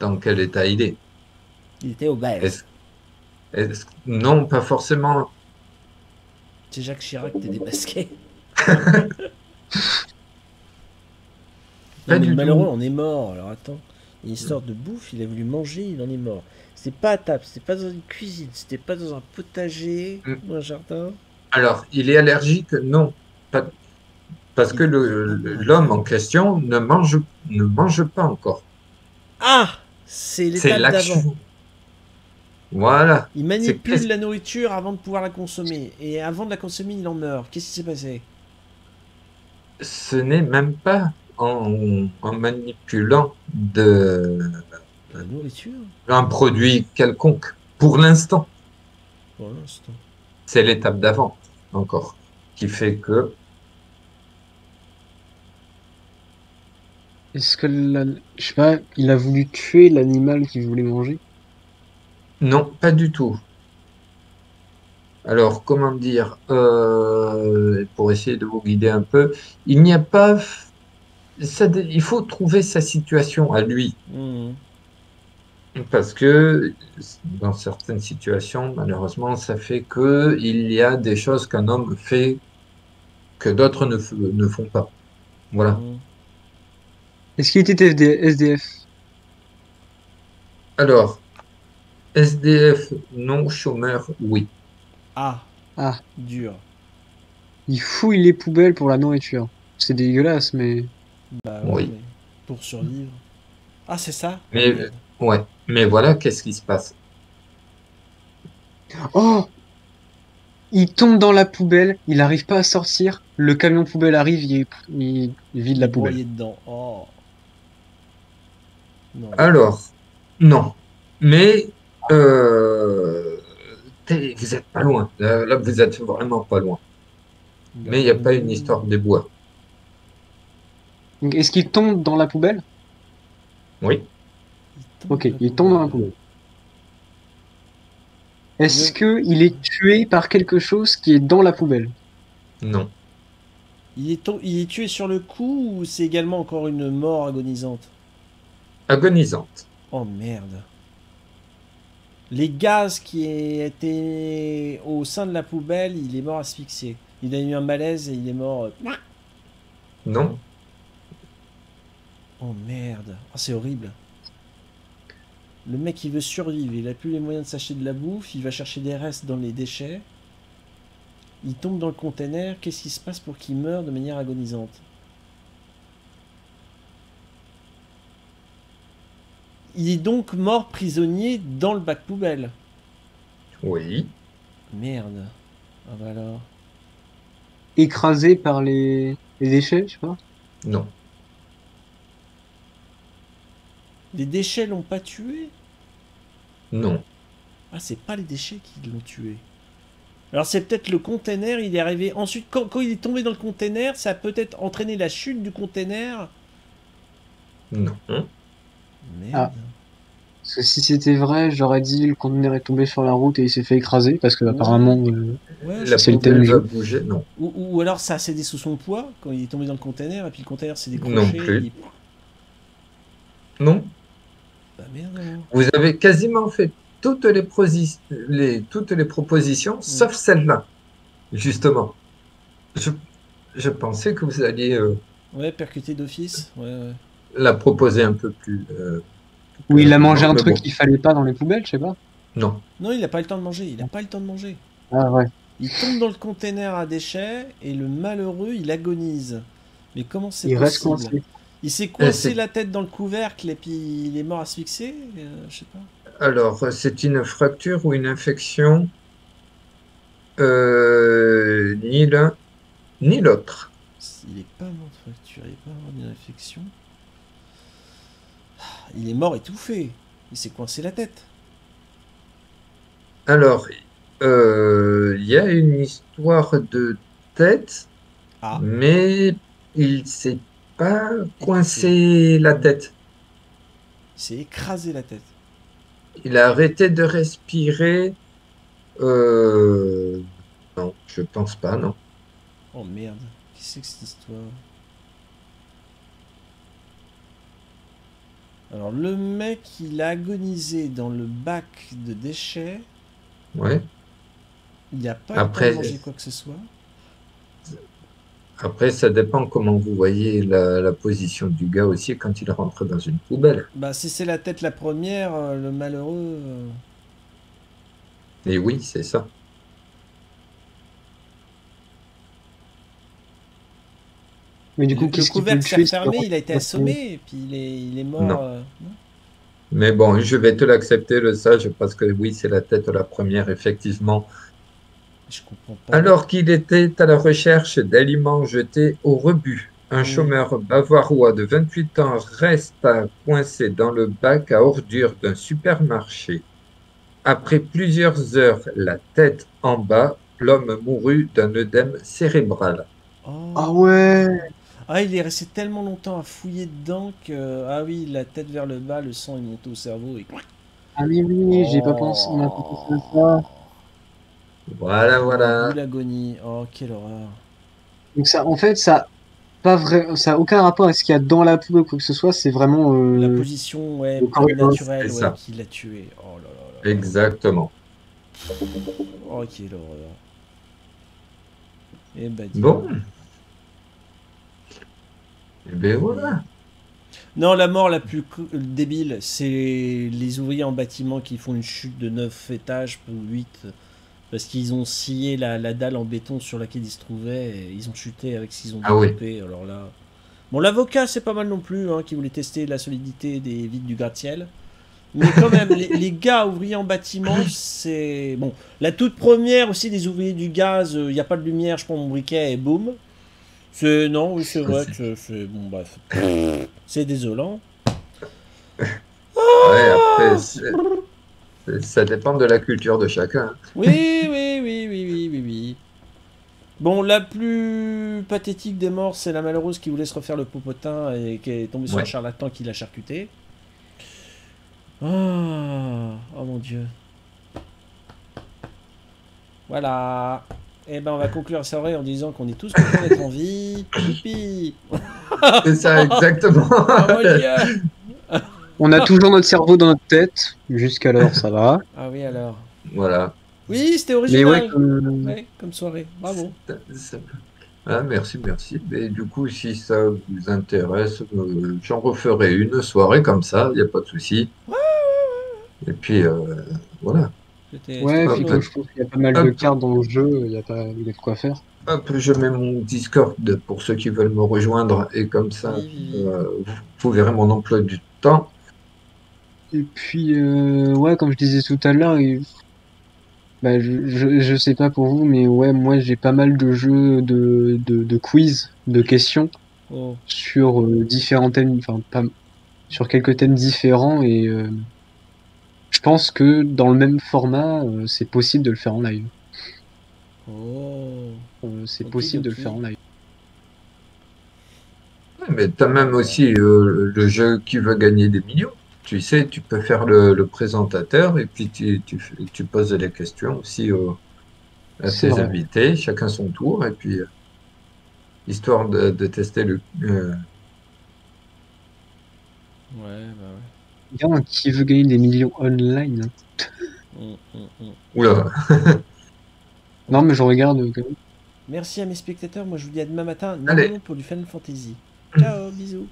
dans quel état il est. Il était. Est-ce- est-ce- non, pas forcément. C'est Jacques Chirac qui était démasqué. Non, du malheureux, on est mort. Alors attends. Une histoire de bouffe, il a voulu manger, il en est mort. C'était pas à table, c'était pas dans une cuisine, c'était pas dans un potager Mm. ou un jardin. Alors, il est allergique? Non. Pas- Parce que l'homme en question ne mange, ne mange pas encore. Ah C'est C'est l'étape d'avant. Voilà. Il manipule la nourriture avant de pouvoir la consommer. Et avant de la consommer, il en meurt. Qu'est-ce qui s'est passé? Ce n'est même pas en, en manipulant de, La nourriture? un produit quelconque. Pour l'instant, Pour l'instant. c'est l'étape d'avant encore qui fait que Est-ce que la... je sais pas, il a voulu tuer l'animal qu'il voulait manger? Non, pas du tout. Alors, comment dire, euh, pour essayer de vous guider un peu, il n'y a pas, ça, il faut trouver sa situation à lui. Mhm. Parce que dans certaines situations, malheureusement, ça fait que il y a des choses qu'un homme fait que d'autres ne, f- ne font pas. Voilà. Mhm. Est-ce qu'il était SDF? Alors, SDF, non chômeur, oui. Ah Ah, Dur. il fouille les poubelles pour la nourriture. C'est dégueulasse, mais Bah Oui. mais Pour survivre. Ah, c'est ça? Mais-. Ouais. Mais voilà, qu'est-ce qui se passe? oh! Il tombe dans la poubelle, il arrive pas à sortir. Le camion poubelle arrive, il, il vide la poubelle. Dedans. Oh. Non. Alors, non. Mais euh, vous êtes pas loin. Là, là, vous êtes vraiment pas loin. Mais il n'y a pas une histoire des bois. Est-ce qu'il tombe dans la poubelle? Oui. Ok, il tombe dans la poubelle. Est-ce que il est tué par quelque chose qui est dans la poubelle? Non. Il est, tom- il est tué sur le coup ou c'est également encore une mort agonisante? Agonisante. Oh merde. Les gaz qui étaient au sein de la poubelle, il est mort asphyxié. Il a eu un malaise et il est mort. euh, Non. Oh merde. Oh, c'est horrible. Le mec il veut survivre, il a plus les moyens de s'acheter de la bouffe, il va chercher des restes dans les déchets. Il tombe dans le container, qu'est-ce qui se passe pour qu'il meure de manière agonisante? Il est donc mort prisonnier dans le bac poubelle. Oui. Merde. Ah bah alors. Écrasé par les, les déchets, je sais pas. Non. Les déchets l'ont pas tué? Non. Ah, c'est pas les déchets qui l'ont tué. Alors c'est peut-être le container, il est arrivé ensuite, quand, quand il est tombé dans le container, ça a peut-être entraîné la chute du container? Non. Merde. Ah. Parce que si c'était vrai, j'aurais dit le conteneur est tombé sur la route et il s'est fait écraser parce que apparemment euh, Ouais, La c'est le thème va jeu. bouger, non. Ou, ou alors ça a cédé sous son poids quand il est tombé dans le container et puis le container s'est décroché. Non plus. et Non. Bah merde. Vous avez quasiment fait toutes les, prosi- les, toutes les propositions, sauf celle-là, justement. Je, je pensais que vous alliez euh, Ouais, percuté d'office. Ouais, ouais. la proposer un peu plus. euh, Ou il a mangé non, un truc bon. qu'il fallait pas dans les poubelles, je sais pas. Non. Non, il a pas eu le temps de manger. Il a pas le temps de manger. Ah ouais. Il tombe dans le container à déchets et le malheureux, il agonise. Mais comment c'est reste possible coincé. Il s'est coincé c'est- la tête dans le couvercle et puis il est mort asphyxié euh, Je sais pas. Alors, euh, c'est une fracture ou une infection Euh, Ni l'un, ni l'autre. Il est pas mort de fracture, il est pas mort d'une infection. Ah, Il est mort étouffé. Il s'est coincé la tête. Alors, euh, il y a une histoire de tête, Ah, mais il s'est pas coincé la tête. il s'est écrasé la tête. Il a arrêté de respirer. Euh, non, je pense pas, non. Oh merde, qu'est-ce que c'est que cette histoire? Alors le mec, il a agonisé dans le bac de déchets. Ouais. Il a pas Après- de manger quoi que ce soit. Après, ça dépend comment vous voyez la, la position du gars aussi quand il rentre dans une poubelle. Bah si c'est la tête la première, euh, le malheureux... euh, Et oui, c'est ça. Mais du coup, le couvercle le s'est c'est- il a été assommé et puis il est, il est mort. Non. euh, non Mais bon, je vais te l'accepter, le sage, parce que oui, c'est la tête la première, effectivement. Je comprends pas. Alors qu'il était à la recherche d'aliments jetés au rebut, un chômeur bavarois de 28 ans reste coincé dans le bac à ordures d'un supermarché. Après plusieurs heures, la tête en bas, l'homme mourut d'un œdème cérébral. Oh. Ah ouais Ah, il est resté tellement longtemps à fouiller dedans que... Ah oui, la tête vers le bas, le sang est monté au cerveau et... Ah oui, oui, j'ai pas pensé, on a pas pensé à ça. Voilà, voilà. L'agonie. Oh, quelle horreur. Donc ça, en fait, ça pas vrai, ça a aucun rapport avec ce qu'il y a dans la poubelle ou quoi que ce soit. C'est vraiment. euh, La position, ouais, le corps humain, naturelle, ouais, ça. qui l'a tué. Oh là là là. Exactement. Oh, quelle horreur. Eh ben, dis Bon. Et bien voilà. Non, la mort la plus débile, c'est les ouvriers en bâtiment qui font une chute de 9 étages ou 8 parce qu'ils ont scié la, la dalle en béton sur laquelle ils se trouvaient et ils ont chuté avec ce qu'ils ont Ah oui. Alors là. Bon, l'avocat, c'est pas mal non plus, hein, qui voulait tester la solidité des vides du gratte-ciel. Mais quand même, les, les gars ouvriers en bâtiment, c'est. Bon, la toute première aussi des ouvriers du gaz, il n'y a pas de lumière, je prends mon briquet et boum. C'est. Non, oui, c'est vrai que c'est. Bon, bref. C'est désolant. Ouais, après, c'est- c'est- ça dépend de la culture de chacun. Oui, oui, oui, oui, oui, oui, oui. Bon, la plus pathétique des morts, c'est la malheureuse qui voulait se refaire le popotin et qui est tombée sur Ouais. un charlatan qui l'a charcuté. Ah, oh mon dieu. Voilà. Eh ben, on va conclure ça en disant qu'on est tous contents d'être en vie. Youpi C'est ça, exactement. Oh mon dieu On a toujours notre cerveau dans notre tête. Jusqu'alors, ça va. Ah oui, alors. voilà. Oui, c'était Mais original. ouais, comme- Ouais, comme soirée. Bravo. Ah, merci, merci. Mais du coup, si ça vous intéresse, euh, j'en referai une soirée comme ça, il n'y a pas de souci. Et puis, euh, voilà. Ouais, puis comme je trouve qu'il y a pas mal de cartes dans le jeu, il y a pas il y a de quoi faire. Hop, je mets mon Discord pour ceux qui veulent me rejoindre. Et comme ça, euh, vous, verrez mon emploi du temps. Et puis, euh, ouais, comme je disais tout à l'heure, bah, je, je, je sais pas pour vous, mais ouais, moi j'ai pas mal de jeux de, de, de quiz, de questions Oh. sur euh, différents thèmes, enfin, pas, sur quelques thèmes différents, et euh, je pense que dans le même format, euh, c'est possible de le faire en live. Oh. Euh, c'est possible de le faire en live. Ouais, Mais tu as même aussi euh, le jeu qui veut gagner des millions. tu sais, tu peux faire le, le présentateur et puis tu, tu, fais- tu poses des questions aussi aux- à tes vrai. invités, chacun son tour, et puis histoire de, de tester le. euh, Ouais, bah Il qui veut gagner des millions online. hein. ouais. Mm, mm, mm. Oula, Non, mais je regarde euh, quand même. Merci à mes spectateurs. Moi, je vous dis à demain matin. Non, Allez. non, pour du Final Fantasy. Ciao, bisous.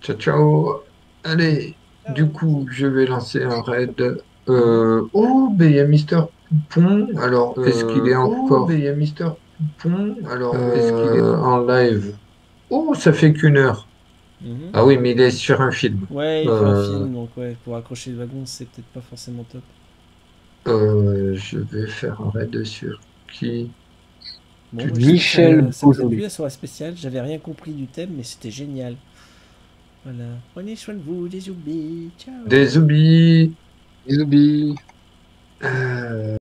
ciao ciao. Allez, Ciao. du coup, je vais lancer un raid. Euh, oh, mais il y a Mister Poupon. Alors, est-ce qu'il est encore. Oh, mais il y a Mister Poupon. Alors, est-ce qu'il est en live? Oh, ça fait qu'une heure. Mhm. Ah oui, mais il est sur un film. Ouais, il fait un Euh. film, donc ouais, pour accrocher le wagon, c'est peut-être pas forcément top. Euh, je vais faire un raid sur qui Bon, moi, Michel fait Beaujolais. plus la soirée spéciale. J'avais rien compris du thème, mais c'était génial. Voilà. Prenez soin de vous, des zombies. Ciao. Des zombies. Bisous, bisous. Euh,